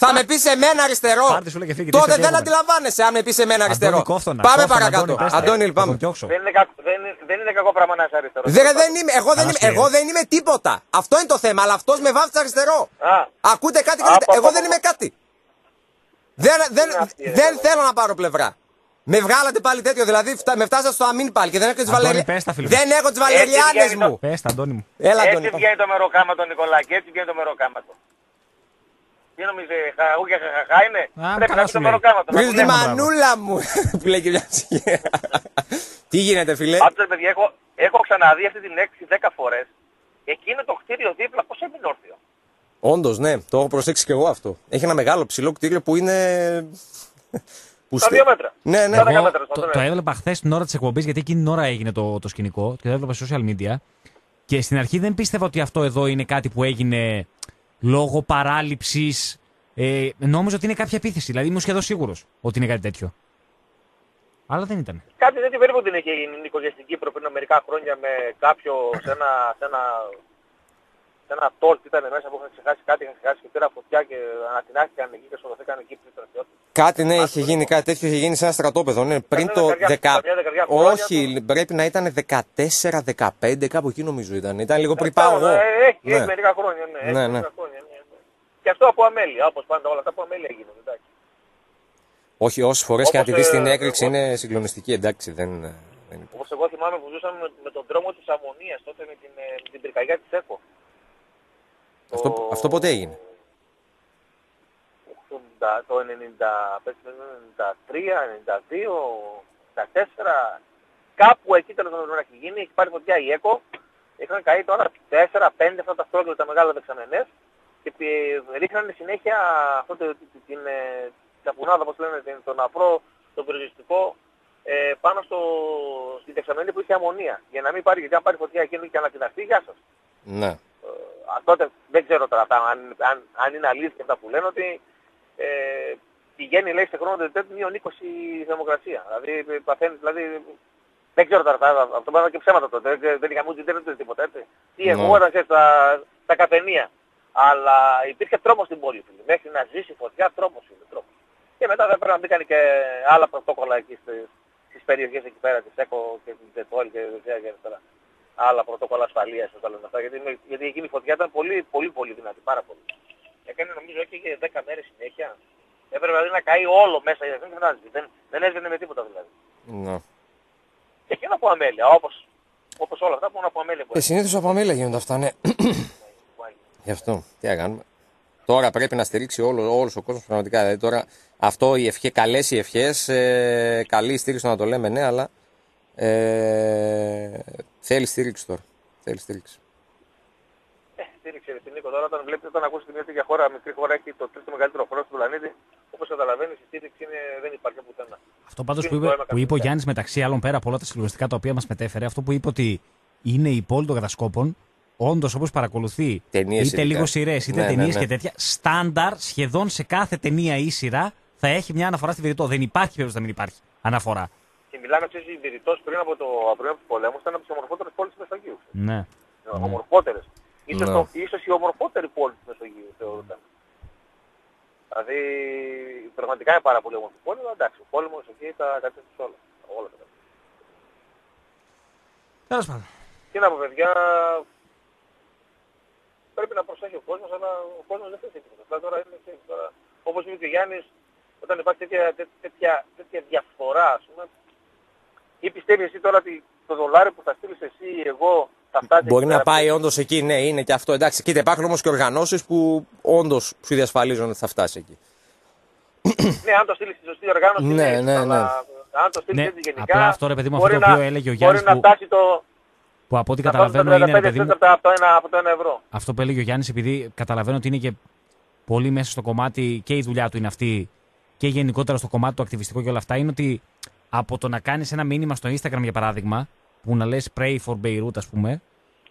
Θα με πεις σε μένα αριστερό. Πάρτε σου λέει και φύγε, τι Τότε είστε δεν και αντιλαμβάνεσαι αν με πεις σε μένα αριστερό. Αντώνη, κόφτονα, Πάμε κόφτονα, παρακάτω. Αντώνη, πες τα. Αντώνη, Θα πάμε. τον διώξω. Δεν είναι, κακ- δεν, είναι- δεν είναι κακό πράγμα να είσαι αριστερός. Δεν, δεν είμαι, εγώ, δεν Καλά είμαι, σου εγώ λέει. δεν είμαι τίποτα. Αυτό είναι το θέμα. Αλλά αυτός με βάφτισε αριστερό. Α, Ακούτε κάτι και Α, λέτε, πα, Εγώ πα, δεν πα, είμαι κάτι. Δεν, δεν, είναι αυτή, ρε, δεν καλά. θέλω να πάρω πλευρά. Με βγάλατε πάλι τέτοιο, δηλαδή φτά- με φτάσατε στο αμήν πάλι και δεν έχω τις Αντώνη, Βαλερι... πες τα, φίλε μου. Δεν έχω τις Βαλεριάνες βγαίνει το- μου. Πες τα, Αντώνη μου. Έλα, έτσι Αντώνη. βγαίνει το μεροκάματο, Νικολάκη. Έτσι βγαίνει το μεροκάματο. Τι νομίζεις, ε, χαγού και χαχαχά είναι; Α, Πρέπει καλά να πει σου το λέει. μεροκάματο. να Βρίζω το τη λέμε. μανούλα μου. (laughs) Που λέει και μια ψυχή. Τι γίνεται, φίλε; Πάντως, παιδιά, έχω, έχω ξαναδεί αυτή την έκρηξη 10 φορές. Εκείνο το κτίριο δίπλα πώς έμεινε όρθιο; Όντως, ναι, το έχω προσέξει και εγώ αυτό. Έχει ένα μεγάλο ψηλό κτίριο που είναι. που Στα στε- δύο μέτρα. Ναι, ναι. Στα δέκα Εγώ μέτρα, το, στο το έβλεπα χθες την ώρα της εκπομπής, γιατί εκείνη την ώρα έγινε το, το σκηνικό και το έβλεπα σε social media. Και στην αρχή δεν πίστευα ότι αυτό εδώ είναι κάτι που έγινε λόγω παράληψης. Ε, νόμιζα ότι είναι κάποια επίθεση. Δηλαδή ήμουν σχεδόν σίγουρος ότι είναι κάτι τέτοιο. Αλλά δεν ήταν. Κάτι τέτοιο περίπου την είχε γίνει Νίκο για στην Κύπρο πριν μερικά χρόνια με κάποιο σε ένα, σε ένα, σε ένα τόλτ ήταν μέσα που είχαν ξεχάσει κάτι, είχαν ξεχάσει και πήρα φωτιά και ανατινάχθηκαν εκεί και σκοτωθήκαν εκεί πριν στρατιώτες. Κάτι ναι, είχε γίνει κάτι τέτοιο, είχε γίνει σε ένα στρατόπεδο. Ναι, πριν Καμιά το δεκαριά- 10. καμιά δεκαριά χρόνια Όχι, πρέπει να ήταν 14-15, κάπου εκεί νομίζω ήταν. Ήταν λίγο πριν πάω εγώ. Ε, Έχει, Ναι. έχει μερικά χρόνια, ναι. Έχει Ναι, ναι. μερικά χρόνια, ναι, ναι. Και αυτό από αμέλεια, όπως πάντα όλα αυτά από αμέλεια γίνονται. Εντάξει. Όχι, όσες φορές και να τη Όπως, δει την ε, έκρηξη εγώ- είναι συγκλονιστική, εντάξει, δεν, δεν υπάρχει. Όπως εγώ θυμάμαι που ζούσαμε με, με τον δρόμο της Αμμονίας τότε με την, ε, με την πυρκαγιά της ΕΚΟ. Αυτό, Το- αυτό πότε έγινε; 80, το 90, πες, το 93, 92, 94, κάπου εκεί τέλος πάντων να έχει γίνει, έχει πάρει φωτιά η ΕΚΟ, είχαν καεί τώρα 4-5 αυτά τα στρόγγυλα τα μεγάλα δεξαμενές και πι- ρίχνανε συνέχεια αυτό το, την, την, ε, τα πουνάδα, όπως λένε, την- τον αφρό, τον περιοριστικό, ε, πάνω στο, στη δεξαμενή που είχε αμμονία. Για να μην πάρει, γιατί αν πάρει φωτιά εκείνη και ανακοιναστεί, γεια σας. Ναι. Ε, α, τότε δεν ξέρω τώρα αυτά, αν, αν, αν είναι αλήθεια αυτά που λένε ότι ε, πηγαίνει λέει σε χρόνο τέτοιο μείον 20 η θερμοκρασία. Δηλαδή ε, παθαίνεις, δηλαδή δεν ξέρω τώρα, αυτά, αυτό μπορεί να είναι και ψέματα τότε, δεν, δεν είχαμε ούτε ίντερνετ ούτε τίποτα έτσι. Τι Ναι. εγώ ήταν ξέρεις, στα, στα καφενεία. Αλλά υπήρχε τρόμος στην πόλη φίλε. Μέχρι να ζήσει φωτιά τρόμος είναι τρόμος. Και μετά δεν πρέπει να μπήκαν και άλλα πρωτόκολλα εκεί στις, στις περιοχές εκεί πέρα της ΕΚΟ και της ΔΕΤΟΛ και δεξιά και αριστερά. Άλλα πρωτόκολλα ασφαλείας και τα λένε αυτά. Γιατί, με- γιατί εκείνη η φωτιά ήταν πολύ, πολύ, πολύ δυνατή, πάρα πολύ. Έκανε νομίζω και για 10 μέρες συνέχεια. Έπρεπε δηλαδή να καεί όλο μέσα, γιατί δεν φαινάζει. Δεν, δεν έσβηνε με τίποτα δηλαδή. ναι. Και εκείνο από αμέλεια, όπως, όπως όλα αυτά που είναι από αμέλεια. Ε, συνήθως από αμέλεια γίνονται αυτά, ναι. (coughs) Γι' αυτό. Τι να κάνουμε. Τώρα πρέπει να στηρίξει όλο, όλος ο κόσμος πραγματικά. Δηλαδή τώρα αυτό οι ευχές, καλές οι ευχές, ε, καλή η στήριξη να το λέμε, ναι, αλλά ε, θέλει στήριξη τώρα. Θέλει στήριξη. Ε, στήριξε την Νίκο τώρα όταν βλέπετε όταν ακούσετε μια τέτοια χώρα, μικρή χώρα έχει το τρίτο μεγαλύτερο χώρο του πλανήτη. Όπως καταλαβαίνεις η στήριξη είναι, δεν υπάρχει πουθενά. Αυτό πάντως Είναι που, το είπε, αίμα που είπε ο καθημερινά. Γιάννης μεταξύ άλλων πέρα από όλα τα συγκλονιστικά τα οποία μας μετέφερε, αυτό που είπε ότι είναι η πόλη των κατασκόπων, όντως όπως παρακολουθεί Ταινίες είτε ειδικά. λίγο σειρές είτε Ναι, ναι, ταινίες ναι. και τέτοια, στάνταρ σχεδόν σε κάθε ταινία ή σειρά θα έχει μια αναφορά στη Βηρητό. Δεν υπάρχει περίπτωση να μην υπάρχει αναφορά. Και μιλάμε ξέρεις η Βηρητός πριν από το πριν από του πολέμου ήταν από τις ομορφότερες πόλεις της Μεσογείου. Ναι. Mm. Ομορφότερες. Ίσως, Ναι. το, ίσως η ομορφότερη πόλη της Μεσογείου θεωρούταν. Δηλαδή πραγματικά είναι πάρα πολύ όμορφη πόλη, αλλά εντάξει, ο πόλεμος εκεί τα κατέστησε όλα. όλα τα κατέστησε. Τέλος πάντων. Τι να πω παιδιά, πρέπει να προσέχει ο κόσμος, αλλά ο κόσμος δεν θέλει τίποτα. Αυτά τώρα είναι, ξέρεις, τώρα, όπως είπε και ο Γιάννης, όταν υπάρχει τέτοια, τέ- τέτοια, τέτοια διαφορά, ας πούμε, ή πιστεύεις εσύ τώρα ότι το δολάριο που θα στείλεις εσύ, εγώ, θα φτάσει... Μπορεί εκεί να πέρα πάει που- όντως εκεί, ναι, είναι και αυτό. Εντάξει, κοίτα, υπάρχουν όμως και οργανώσεις που όντως σου διασφαλίζουν ότι θα φτάσει εκεί. Ναι, αν το στείλεις στη σωστή οργάνωση, Ναι, ναι, ναι, αλλά ναι. αν το στείλεις Ναι, έτσι γενικά, απλά αυτό, ρε παιδί μου, μπορεί αυτό το να- οποίο έλεγε ο μπορεί Γιάννης να που- φτάσει το... Που από ό,τι να φτάσει καταλαβαίνω το είναι, ρε 35 παιδί μου, από το, ένα, από το ένα ευρώ. αυτό που έλεγε ο Γιάννης, επειδή καταλαβαίνω ότι είναι και πολύ μέσα στο κομμάτι και η δουλειά του είναι αυτή και γενικότερα στο κομμάτι του ακτιβιστικό και όλα αυτά, είναι ότι από το να κάνεις ένα μήνυμα στο Instagram για παράδειγμα, που να λες pray for Beirut, ας πούμε,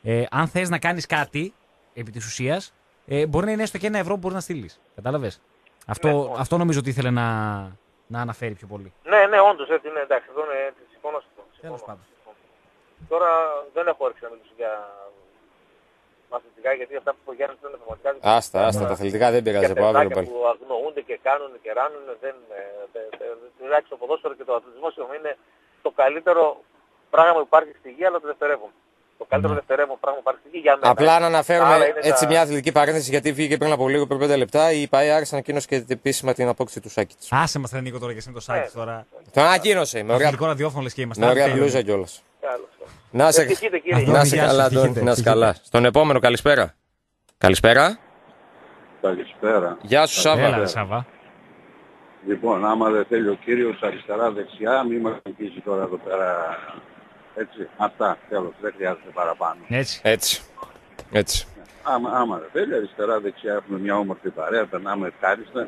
ε, αν θες να κάνεις κάτι επί της ουσίας, ε, μπορεί να είναι έστω και ένα ευρώ που μπορείς να στείλεις. Κατάλαβες; Αυτό, Ναι, όντως. αυτό νομίζω ότι ήθελε να, να αναφέρει πιο πολύ. Ναι, ναι, όντως έτσι είναι, εντάξει, εδώ είναι έτσι, συμφωνώ σε αυτό. Τέλος συμφωνώ. πάντων. Τώρα δεν έχω όρεξη να μιλήσω για μαθητικά, γιατί αυτά που είπε ο Γιάννης είναι πραγματικά... Άστα, άστα, τα αθλητικά δεν και πειράζει από αύριο παιδάκια πάλι. που αγνοούνται και κάνουν και ράνουν, δεν... ε, δε- δε- Εντάξει, το ποδόσφαιρο και το αθλητισμό συγγνώμη, είναι το καλύτερο πράγμα που υπάρχει στη γη, αλλά το δευτερεύον. Το καλύτερο Ναι. δευτερεύον πράγμα που υπάρχει στη γη για μένα. Απλά να Άρα αναφέρουμε είναι έτσι τα- μια αθλητική παρένθεση γιατί βγήκε πριν από λίγο, πριν 5 λεπτά. Η ΠαΕ Άρης ανακοίνωσε και επίσημα την απόκτηση του Σάκητ. Άσε μας, Νίκο, τώρα και εσύ με το site Ναι. τώρα. Τον ανακοίνωσε με ωραία, Αθλητικό ραδιόφωνο λες και είμαστε. με ωραία Τέλειο. μπλούζα κιόλας. Τι άλλο. Να σε, Ευτυχείτε, κύριε. Αυτό να είναι σε γεια σας, καλά, ευτυχείτε, Αντώνη, να σε ευτυχείτε. καλά. Στον επόμενο, καλησπέρα. Καλησπέρα. Καλησπέρα. Γεια σου, Σάβα. Έλα, ρε, Σάβα. Λοιπόν, άμα δεν θέλει ο κύριος αριστερά-δεξιά, μην μας αγγίζει τώρα εδώ πέρα. Έτσι, αυτά, τέλος, δεν χρειάζεται παραπάνω. Έτσι. Έτσι. Έτσι. Άμα, άμα δεν θέλει αριστερά-δεξιά, έχουμε μια όμορφη παρέα, περνάμε ευχάριστα.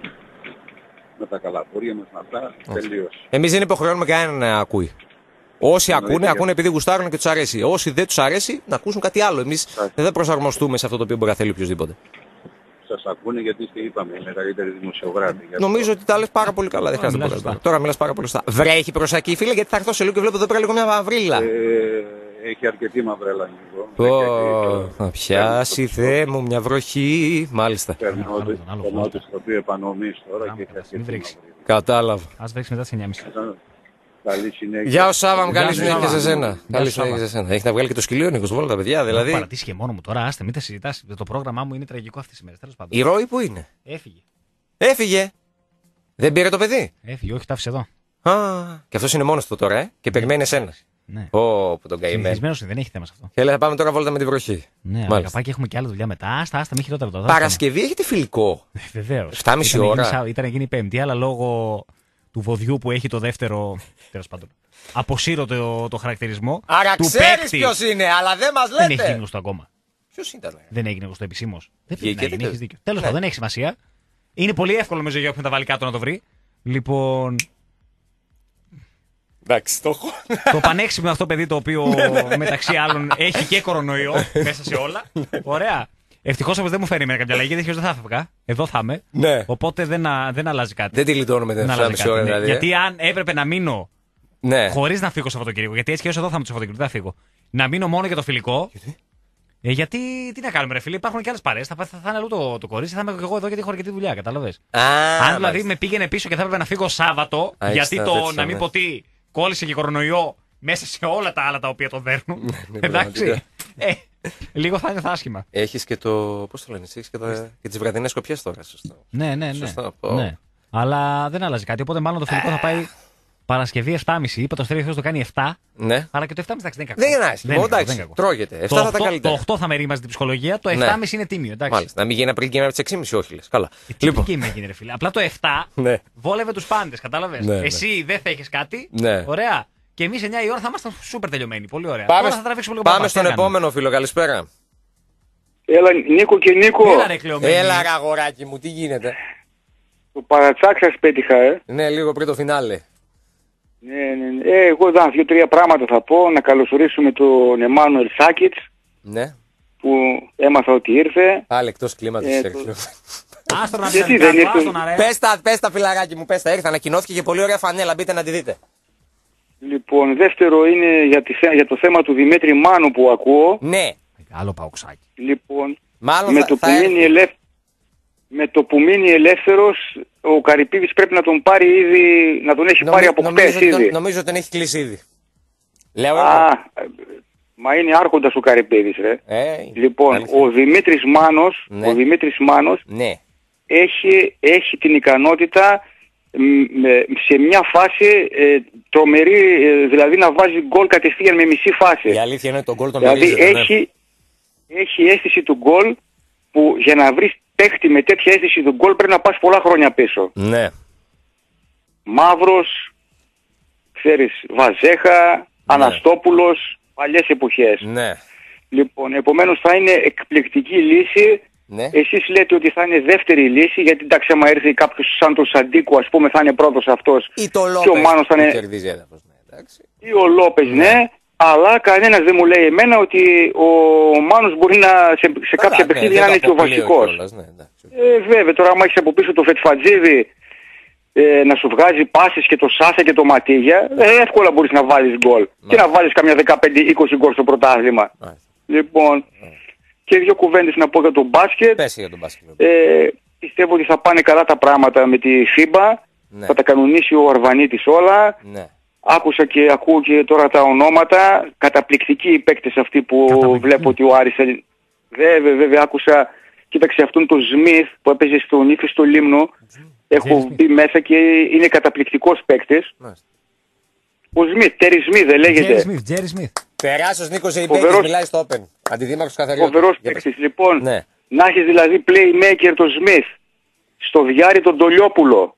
Με τα καλαπούρια μας, με αυτά, τελείωσε. Εμείς δεν υποχρεώνουμε κανέναν να ακούει. Όσοι Εννοείται ακούνε, και ακούνε επειδή γουστάρουν και τους αρέσει. Όσοι δεν τους αρέσει, να ακούσουν κάτι άλλο. Εμείς δεν θα προσαρμοστούμε σε αυτό το οποίο μπορεί να θέλει οποιοδήποτε. Σας ακούνε γιατί είστε, είπαμε, οι μεγαλύτεροι δημοσιογράφοι. Γι' αυτό. Νομίζω ότι τα λες πάρα πολύ καλά. Δεν χρειάζεται μιλάς πολλά. σωστά. Τώρα μιλάς πάρα πολύ σωστά. Βρέχει προς εκεί, φίλε, γιατί θα έρθω σε λίγο και βλέπω εδώ πέρα λίγο μια μαυρίλα. Ε, έχει αρκετή μαυρέλα λίγο. Πω, να πιάσει θέ μου μια βροχή. Μάλιστα. Παίρνω Άλλο το τον άλλο κομμάτι φλότο. στο οποίο επανομείς τώρα Μπράβο, και έχει μην αρκετή βρέξει. μαυρίλα. Κατάλαβα. Α βρέξει μετά τι 9.30. Καλή συνέχεια. Γεια σου Σάβα μου, καλή Γεια σου, συνέχεια σε Σάβα. σένα. Γεια Καλή σου, συνέχεια Σάβα. σε σένα. Έχεις να βγάλει και το σκυλίο Νίκος Βόλτα, παιδιά. Έχω Δηλαδή. παρατήσει και μόνο μου τώρα. Άστε, μην τα συζητάς. Το πρόγραμμά μου είναι τραγικό αυτές τις μέρες. Τέλος πάντων. Η ροή που είναι; Έφυγε. Έφυγε. Δεν πήρε το παιδί; Έφυγε, όχι, τα άφησε εδώ. Α, και αυτός είναι μόνος του τώρα, ε, και περιμένει εσένα. Ναι. Ω, που τον καημένο. Συνηθισμένος είναι, δεν έχει θέμα σε αυτό. Και λέει, θα πάμε τώρα βόλτα με τη βροχή. Ναι, αλλά Μάλιστα. καπάκι έχουμε και άλλη δουλειά μετά. Άστα, άστα, μη χειρότερα τώρα. Παρασκευή έχετε φιλικό. Βεβαίως. 7,5 ώρα. Ήταν να γίνει η Πέμπτη, αλλά λόγω του βοδιού που έχει το δεύτερο. Τέλος πάντων. Αποσύρω το, το χαρακτηρισμό. Άρα του ξέρεις παίκτη. ποιος είναι, αλλά δεν μας Δεν έχει γίνει λέτε. γνωστό ακόμα. Ποιος ήταν. ε; Δεν έγινε γνωστό επισήμως. Δεν Βγήκε, πρέπει να γίνει, δεν- έχεις δίκιο. Τέλος Ναι. πάντων, δεν έχει σημασία. Είναι πολύ εύκολο νομίζω για όποιον τα βάλει κάτω να το βρει. Λοιπόν, Εντάξει, το έχω. το πανέξυπνο αυτό παιδί το οποίο Ναι, μεταξύ άλλων έχει και κορονοϊό μέσα σε όλα. Ωραία. Ευτυχώς όμως δεν μου φέρει εμένα κάποια αλλαγή, γιατί δεν θα έφευγα. Εδώ θα είμαι. Ναι. Οπότε δεν, α- δεν αλλάζει κάτι. Δεν τη λιτώνουμε την Δεν αλλάζει 7,5 κάτι, ώρα ναι. δηλαδή. Γιατί αν έπρεπε να μείνω Ναι. χωρίς να φύγω Σαββατοκύριακο, γιατί έτσι και όσο εδώ θα είμαι το Σαββατοκύριακο, δεν θα φύγω. Να μείνω μόνο για το φιλικό. Ε, γιατί τι να κάνουμε, ρε φίλε, υπάρχουν και άλλες παρέ. Θα, θα, θα είναι αλλού το, το κορίτσι, θα είμαι και εγώ εδώ γιατί έχω αρκετή δουλειά, κατάλαβες. Α, Αν δηλαδή μάλιστα. με πήγαινε πίσω και θα έπρεπε να φύγω Σάββατο, Α, γιατί έχεις το τα τέτοια, να μην ναι. πω τι, κόλλησε και κορονοϊό μέσα σε όλα τα άλλα τα οποία το δέρνουν. ναι, Εντάξει. Πραγματικά. Ε, λίγο θα νιώθω άσχημα. Έχεις και το. Πώς το λένε, έχεις και, τα... και τις βραδινές κοπιές τώρα. Σωστό. Ναι, ναι, ναι. Σωστό, πω. ναι. Αλλά δεν αλλάζει κάτι. Οπότε μάλλον το φιλικό θα πάει Παρασκευή 7.30. Είπα το Αστέρι το κάνει 7. Ναι. Αλλά και το 7.30 εντάξει, δεν είναι κακό. Δεν είναι άσχημο, κακό, εντάξει, δεν είναι κακό. τρώγεται. 7 Το θα τα 8 καλύτερα. Το 8 θα με ρίμαζε την ψυχολογία, το 7.30 Ναι. είναι τίμιο. Εντάξει. Μάλιστα. Να μην γίνει Απρίλη και από τι 6.30, όχι λες. Καλά. Τι Λοιπόν. λοιπόν. με γίνει, ρε φίλε. Απλά το 7 Ναι. βόλευε τους πάντες, κατάλαβες. Ναι, ναι. Εσύ δεν θα έχεις κάτι. Ναι. Ωραία. Και εμείς 9 η ώρα θα ήμασταν σούπερ τελειωμένοι. Πολύ ωραία. Πάμε, Τώρα θα τραβήξουμε λίγο πάμε παραπάνω. στον Τι να κάνουμε; επόμενο φίλο, καλησπέρα. Έλα, Νίκο και Νίκο. Έλα ρε κλεωμένη. Έλα, ρε, αγοράκι μου, τι γίνεται; Το παρατσάκ σας πέτυχα, ε. Ναι, λίγο πριν το φινάλε. Ναι, ναι, ναι. Ε, εγώ εδώ δύο-τρία πράγματα θα πω. Να καλωσορίσουμε τον Εμμάνουελ Σάκητς Ναι. που έμαθα ότι ήρθε. Πάλι εκτός κλίματο, Ε, Σέρχιο. Άστο να Γιατί πει δεν κάτι, ήρθε- άστο να ρε. Πες τα, πες τα, φιλαράκι μου, πες τα. Ήρθε, ανακοινώθηκε και πολύ ωραία φανέλα. Μπείτε να τη δείτε. Λοιπόν, δεύτερο είναι για, τη, θε- για το θέμα του Δημήτρη Μάνου που ακούω. Ναι. Άλλο παουξάκι. Λοιπόν, Μάλλον με θα, το, θα που έρθει. μείνει ελεύθ... με το που μείνει ελεύθερος, ο Καρυπίδης πρέπει να τον πάρει ήδη, να τον έχει Νομι- πάρει από νομίζω, χτες ότι τον, ήδη. νομίζω ότι τον έχει κλείσει ήδη. Λέω Α, εγώ. ε, μα είναι άρχοντας ο Καρυπίδης, ρε. Ε, Λοιπόν, αλήθεια. ο Δημήτρης Μάνος, Ναι. ο Δημήτρης Μάνος Ναι. έχει, έχει την ικανότητα μ, με- σε μια φάση ε, τρομερή, ε, δηλαδή να βάζει γκολ κατευθείαν με μισή φάση. Η αλήθεια είναι ότι τον γκολ τον Δηλαδή ορίζεται, ναι. έχει, έχει αίσθηση του γκολ που για να βρεις παίχτη με τέτοια αίσθηση του γκολ πρέπει να πας πολλά χρόνια πίσω. Ναι. Μαύρος, ξέρεις, Βαζέχα, Αναστόπουλος, παλιές εποχές. Ναι. Λοιπόν, επομένως θα είναι εκπληκτική λύση. Ναι. Εσείς λέτε ότι θα είναι δεύτερη λύση, γιατί εντάξει άμα έρθει κάποιος σαν τον Σαντίκο ας πούμε θα είναι πρώτος αυτός Ή το και ο Λόπες Μάνος θα που είναι κερδίζει έδαφος. Ναι, εντάξει. ή ο Λόπες ναι, αλλά κανένας δεν μου λέει εμένα ότι ο Μάνος μπορεί να σε, σε κάποια Καλά, ναι, παιχνίδια δεν να είναι το και ο αποκλείω βασικός. κιόλας, ναι, εντάξει. Ε, βέβαια, τώρα άμα έχεις από πίσω το Φετφατζίδη ε, να σου βγάζει πάσες και το Σάσα και το Ματίγια, ε, εύκολα μπορείς να βάλεις γκολ. Και να βάλεις καμιά 15-20 γκολ στο πρωτάθλημα. Μάλιστα. Λοιπόν, και δύο κουβέντες να πω για το μπάσκετ. Πες για τον μπάσκετ. Ε, πιστεύω ότι θα πάνε καλά τα πράγματα με τη FIBA. Ναι. Θα τα κανονίσει ο Αρβανίτης όλα. Ναι. Άκουσα και ακούω και τώρα τα ονόματα. Καταπληκτικοί οι παίκτες αυτοί που Καταπληκτικοί. βλέπω ότι ο Άρης... θέλει- Βέβαια, βέβαια, άκουσα... Κοίταξε αυτόν τον Σμιθ που έπαιζε στον Ήφη στο Λίμνο. Έχω Smith. μπει μέσα και είναι καταπληκτικός παίκτης. Μάλιστα. Ο Σμιθ, Τέρι Σμιθ δεν Τζέρι λέγεται. Σμιθ, Τζέρι Σμιθ. Περάσος Νίκος Ζεϊμπέκης Φοβερός. μιλάει στο Open. Αντιδήμαρχος Καθαριώτης. Φοβερός Για πες. παίκτης. Λοιπόν, Ναι. να έχεις δηλαδή playmaker τον Σμιθ. Στο Διάρη τον Τολιόπουλο.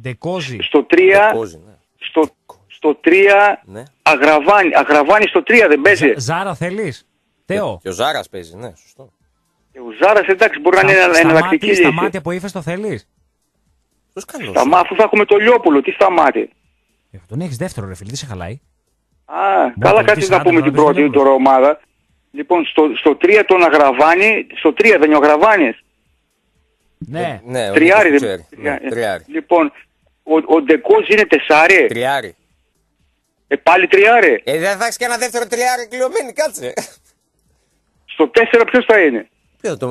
Ντεκόζι. Στο 3, Κόζι, ναι. στο, στο 3 Ναι. Αγραβάνη. Αγραβάνη στο 3 δεν παίζει. Ζα- Ζάρα θέλεις; Τέο. Και ο Ζάρας παίζει, ναι, σωστό. Ε, Ο Ζάρας εντάξει μπορεί να είναι Στα- εναλλακτική σταμάτη- λύση. Σταμάτη από ύφες το θέλεις. Ποιος καλός. Σταμά, αφού θα έχουμε το Λιόπουλο, τι σταμάτη. Τον έχεις δεύτερο ρε φίλε, τι σε χαλάει. Α, καλά τι κάτσε να 40 πούμε να την πεις πρώτη Λιόπουλο. τώρα ομάδα. Λοιπόν, στο, στο 3 τον Αγραβάνη, στο 3 δεν είναι ο Αγραβάνης. Ναι. Ναι, ο Τριάρι Νίκος δεν ξέρει. Ναι, Τριάρι. Λοιπόν, ο, ο Ντεκόζ είναι τεσάρι. Τριάρι. Ε, πάλι τριάρι. Ε, δεν θα έχεις και ένα δεύτερο τριάρι κλειωμένη, κάτσε. Στο 4 ποιος θα είναι; Ποιο, το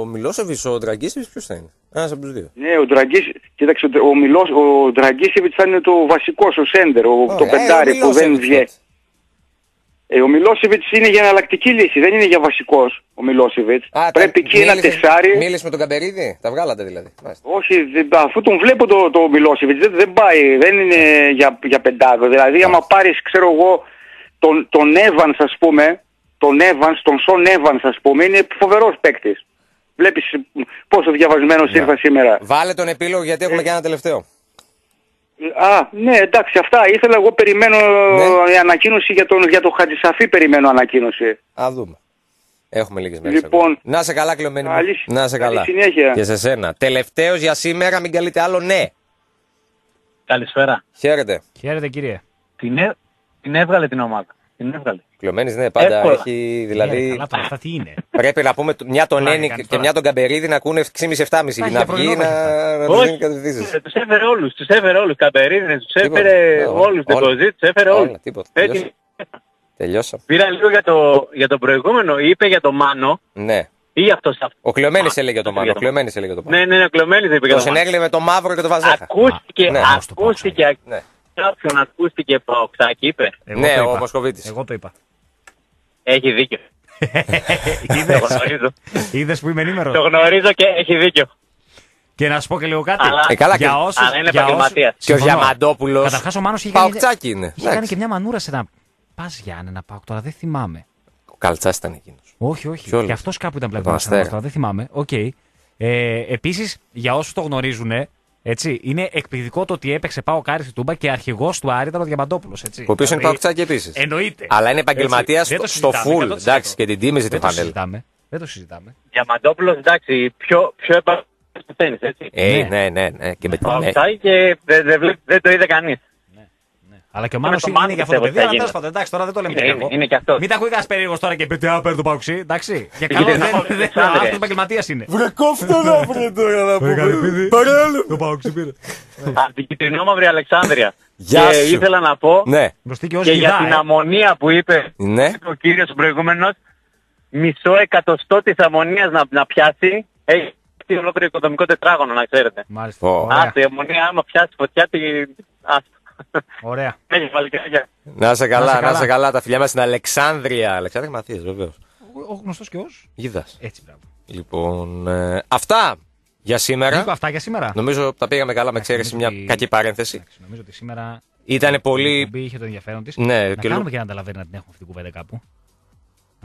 ο Μιλόσεβιτς, ο Ντραγκίσεβιτς, ποιος θα είναι; Ένας από τους δύο. Ναι, ο Ντραγκής, κοίταξε, ο, ο, Μιλός, ο Ντραγκίσεβιτς θα είναι το βασικός, ο Σέντερ, ο, το Ε, πεντάρι ο που δεν Μιλόσεβιτς βγαίνει. Τότε. Ε, ο Μιλόσεβιτς είναι για εναλλακτική λύση, δεν είναι για βασικός ο Μιλόσεβιτς. Α, Πρέπει τα- εκεί ένα μίλησες- τεσάρι. Μίλησες με τον Καμπερίδη, τα βγάλατε δηλαδή. Μάλιστα. Όχι, δεν- αφού τον βλέπω το, το Μιλόσεβιτς δεν, δεν πάει, δεν είναι για, για πεντάδο. Δηλαδή άμα πάρεις, ξέρω εγώ, τον, τον Evans ας πούμε, τον Evans, τον Σον Evans ας πούμε, είναι φοβερός παίκτης. Βλέπεις ε, πόσο διαβασμένος Ναι. ήρθα σήμερα. Βάλε τον επίλογο γιατί έχουμε και ένα τελευταίο. Α, ναι, εντάξει, αυτά. Ήθελα εγώ περιμένω Ναι. η ανακοίνωση για τον, για τον Χατζησαφή, περιμένω ανακοίνωση. Α δούμε. Έχουμε λίγες μέρες. Λοιπόν, να σε καλά, κλειωμένη. μου. καλή- Να σε καλή καλά. συνέχεια. Και σε σένα. Τελευταίος για σήμερα, μην καλείτε άλλο, ναι. Καλησπέρα. Χαίρετε. Χαίρετε κύριε. Την, έ... την έβγαλε την ομάδα. Την έβγαλε. Κλειωμένη, ναι, πάντα Εύκολα. έχει. Ε, Δηλαδή. καλά τώρα, αυτά τι είναι. Πρέπει να πούμε μια τον Πλάκα Ένικ κάνεις και τώρα. μια τον Καμπερίδη να ακούνε 6,5-7,5 για για να βγει πρωινό να, θα να τους Όχι. δίνει κατευθύνσεις. Τους έφερε όλους. Τους έφερε όλους. Καμπερίδε, τους Τίποτα. έφερε Ναι, όλους. όλα. Ντεκοζή, τους έφερε Όλα, όλους. τίποτα. Έτσι. Τελειώσα. Τελειώσα. Πήρα λίγο για το, για το προηγούμενο. Είπε για το Μάνο Ναι. ή αυτό αυτό. Ο Κλειωμένη έλεγε το Μάνο. Για Ο το- Κλειωμένη έλεγε το Μάνο. Ναι, ναι, ναι, κλωμένης είπε για Το το Μάνο. συνέγλε με το μαύρο και το βαζέχα. Ακούστηκε, Ναι. Πώς το πάω, ακούστηκε, Ναι. κάποιον ακούστηκε Παοξάκη, είπε. Εγώ Ναι, το ο είπα. Μοσκοβίτης. Εγώ το είπα. Έχει δίκιο. (laughs) Το Είδες, γνωρίζω. είδες που είμαι ενήμερος. Το γνωρίζω και έχει δίκιο. Και να σου πω και λίγο κάτι. Αλλά- Ε, καλά, για και- όσους, αλλά είναι για επαγγελματίας. όσους- Και ο Συμφωνώ. Διαμαντόπουλος. Καταρχάς ο Μάνος είχε κάνει, Παοκτσάκι είναι. είχε κάνει Εντάξει. και μια μανούρα σε ένα... Πας Γιάννενα Πάοκ, τώρα δεν θυμάμαι. Ο Καλτσάς ήταν εκείνος. Όχι, όχι. Ποιο Και λες; αυτός κάπου ήταν τον πλέον. Αστέρα. Τώρα δεν θυμάμαι. Οκ. Ε, Επίσης, για όσους το γνωρίζουν, έτσι, είναι εκπληκτικό το ότι έπαιξε πάω Κάρι στη Τούμπα και αρχηγός του Άρη ήταν ο Διαμαντόπουλος. Ο οποίος είναι Δηλαδή, Παοκτσάκι επίσης. Εννοείται. Αλλά είναι επαγγελματίας Έτσι, δεν το στο συζητάμε, full. 100%. Εντάξει, και την τίμησε την Δεν το φανέλα. συζητάμε. Δεν το συζητάμε. Διαμαντόπουλος, εντάξει, πιο, πιο επαγγελματικό του τέννις, έτσι. Ε, Ναι. ναι, ναι, ναι. Και με την. ναι. Παοξάκη και δεν, δεν, βλέ- δεν το είδε κανείς. Αλλά και ο με Μάνο τον είναι, Μάνο για αυτό το πιστεύω παιδί. ότι θα Αλλά γίνει. τέλος πάντων, εντάξει, τώρα δεν το λέμε Είναι- και είναι- εγώ. είναι και αυτός. Μην τα ακούει κανένα περίεργος τώρα και πείτε άπερ του παουξί. Εντάξει. Για Και καλό δεν δεν θα πω, δεν- Αλεξάνδρε. αυτό επαγγελματίας είναι. Βρε κόφτο να βρε τώρα να πούμε. Το παουξί πήρε. Από την κυτρινόμαυρη Αλεξάνδρεια. Γεια και σου. ήθελα να πω Ναι, Μπροστή και ως και για την γιδά. αμμονία που είπε ναι. ο κύριος προηγούμενος, μισό εκατοστό της αμμονίας να, να πιάσει, έχει φτιάξει ολόκληρο οικοδομικό τετράγωνο, να ξέρετε. Μάλιστα. Ω. Ωραία. Άστο, η αμμονία άμα πιάσει φωτιά, τη... άστο. Ωραία. Έχει βάλει και Να σε καλά, να καλά. σε καλά. Τα φιλιά μας στην Αλεξάνδρεια. Αλεξάνδρεια Μαθία, βεβαίως. Ο γνωστός και ως; Γίδας. Έτσι, μπράβο. Λοιπόν, ε, αυτά για σήμερα. Νίκο, αυτά για σήμερα. Νομίζω τα πήγαμε καλά με εξαίρεση μια Νομίζω ότι- κακή παρένθεση. Εντάξει, Νομίζω ότι σήμερα Ήταν η πολύ. εκπομπή είχε το ενδιαφέρον της. Ναι, να και κάνουμε λο- και ένα ταλαβέρ να την έχουμε αυτή την κουβέντα κάπου.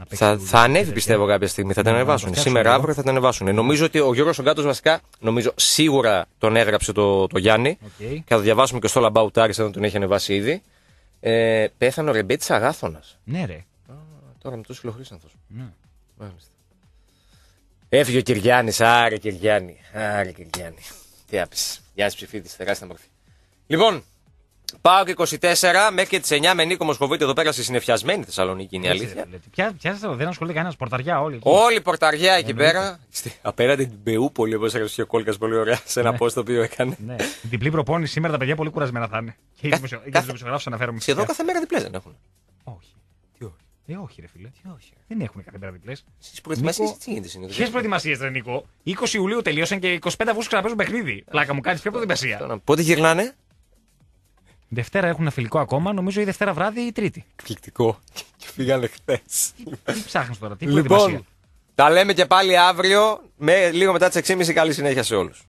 Να παίξει Θα, λίγο θα ανέβει τέτοια. πιστεύω κάποια στιγμή, θα την Ναι, να ανεβάσουν. το φτιάξουμε Σήμερα, λίγο. αύριο θα την ανεβάσουν. Νομίζω ότι ο Γιώργος Ογκάτος βασικά, νομίζω σίγουρα τον έγραψε το, το Γιάννη. Οκ. Και θα το διαβάσουμε και στο Λαμπαουτάρι, σαν να τον έχει ανεβάσει ήδη. Ε, πέθανε ο Ρεμπέτης Αγάθωνας. Ναι, ρε. Τώρα με τόσο Χρήσανθος. Ναι. Μάλιστα. Έφυγε ο Κυριάννης, άρε Κυριάννη. Άρε Κυριάννη. Τι άπησε. Γεια σας ψηφίδη, τεράστια μορφή. Λοιπόν, πάω και 24 μέχρι και τις 9 με Νίκο Μοσχοβίτη εδώ πέρα στη συνεφιασμένη Θεσσαλονίκη είναι η Έτσι, αλήθεια. ρε, φίλε. Ποια, ποια σας- δεν ασχολείται κανένας πορταριά όλοι. εκεί. Όλη η πορταριά εκεί πέρα. Στη- Απέναντι την Μπεούπολη, όπως έγραψε ο Κόλκας πολύ ωραία σε ένα post το οποίο έκανε. Ναι. Διπλή προπόνηση σήμερα τα παιδιά πολύ κουρασμένα θα είναι. Και οι δημοσιο- και τους δημοσιογράφους αναφέρομαι. Σχεδόν φυσικά. κάθε μέρα διπλές δεν έχουν. Όχι. Ε, όχι, ρε φίλε. Δεν έχουμε κάθε μέρα διπλές. Στις προετοιμασίες Νίκο, τι γίνεται συνήθως; Ποιες προετοιμασίες, Ρε Νίκο; 20 Ιουλίου τελείωσαν και 25 Αυγούστου ξαναπέζουν παιχνίδι. Πλάκα μου κάνεις ποια προετοιμασία. Πότε γυρνάνε; Δευτέρα έχουν ένα φιλικό ακόμα, νομίζω η Δευτέρα βράδυ ή η Τρίτη. Εκπληκτικό. Και φύγανε χθες. Τι ψάχνεις τώρα, τι προετοιμασία. Λοιπόν, τα λέμε και πάλι αύριο με λίγο μετά τις 6.30 καλή συνέχεια σε όλους.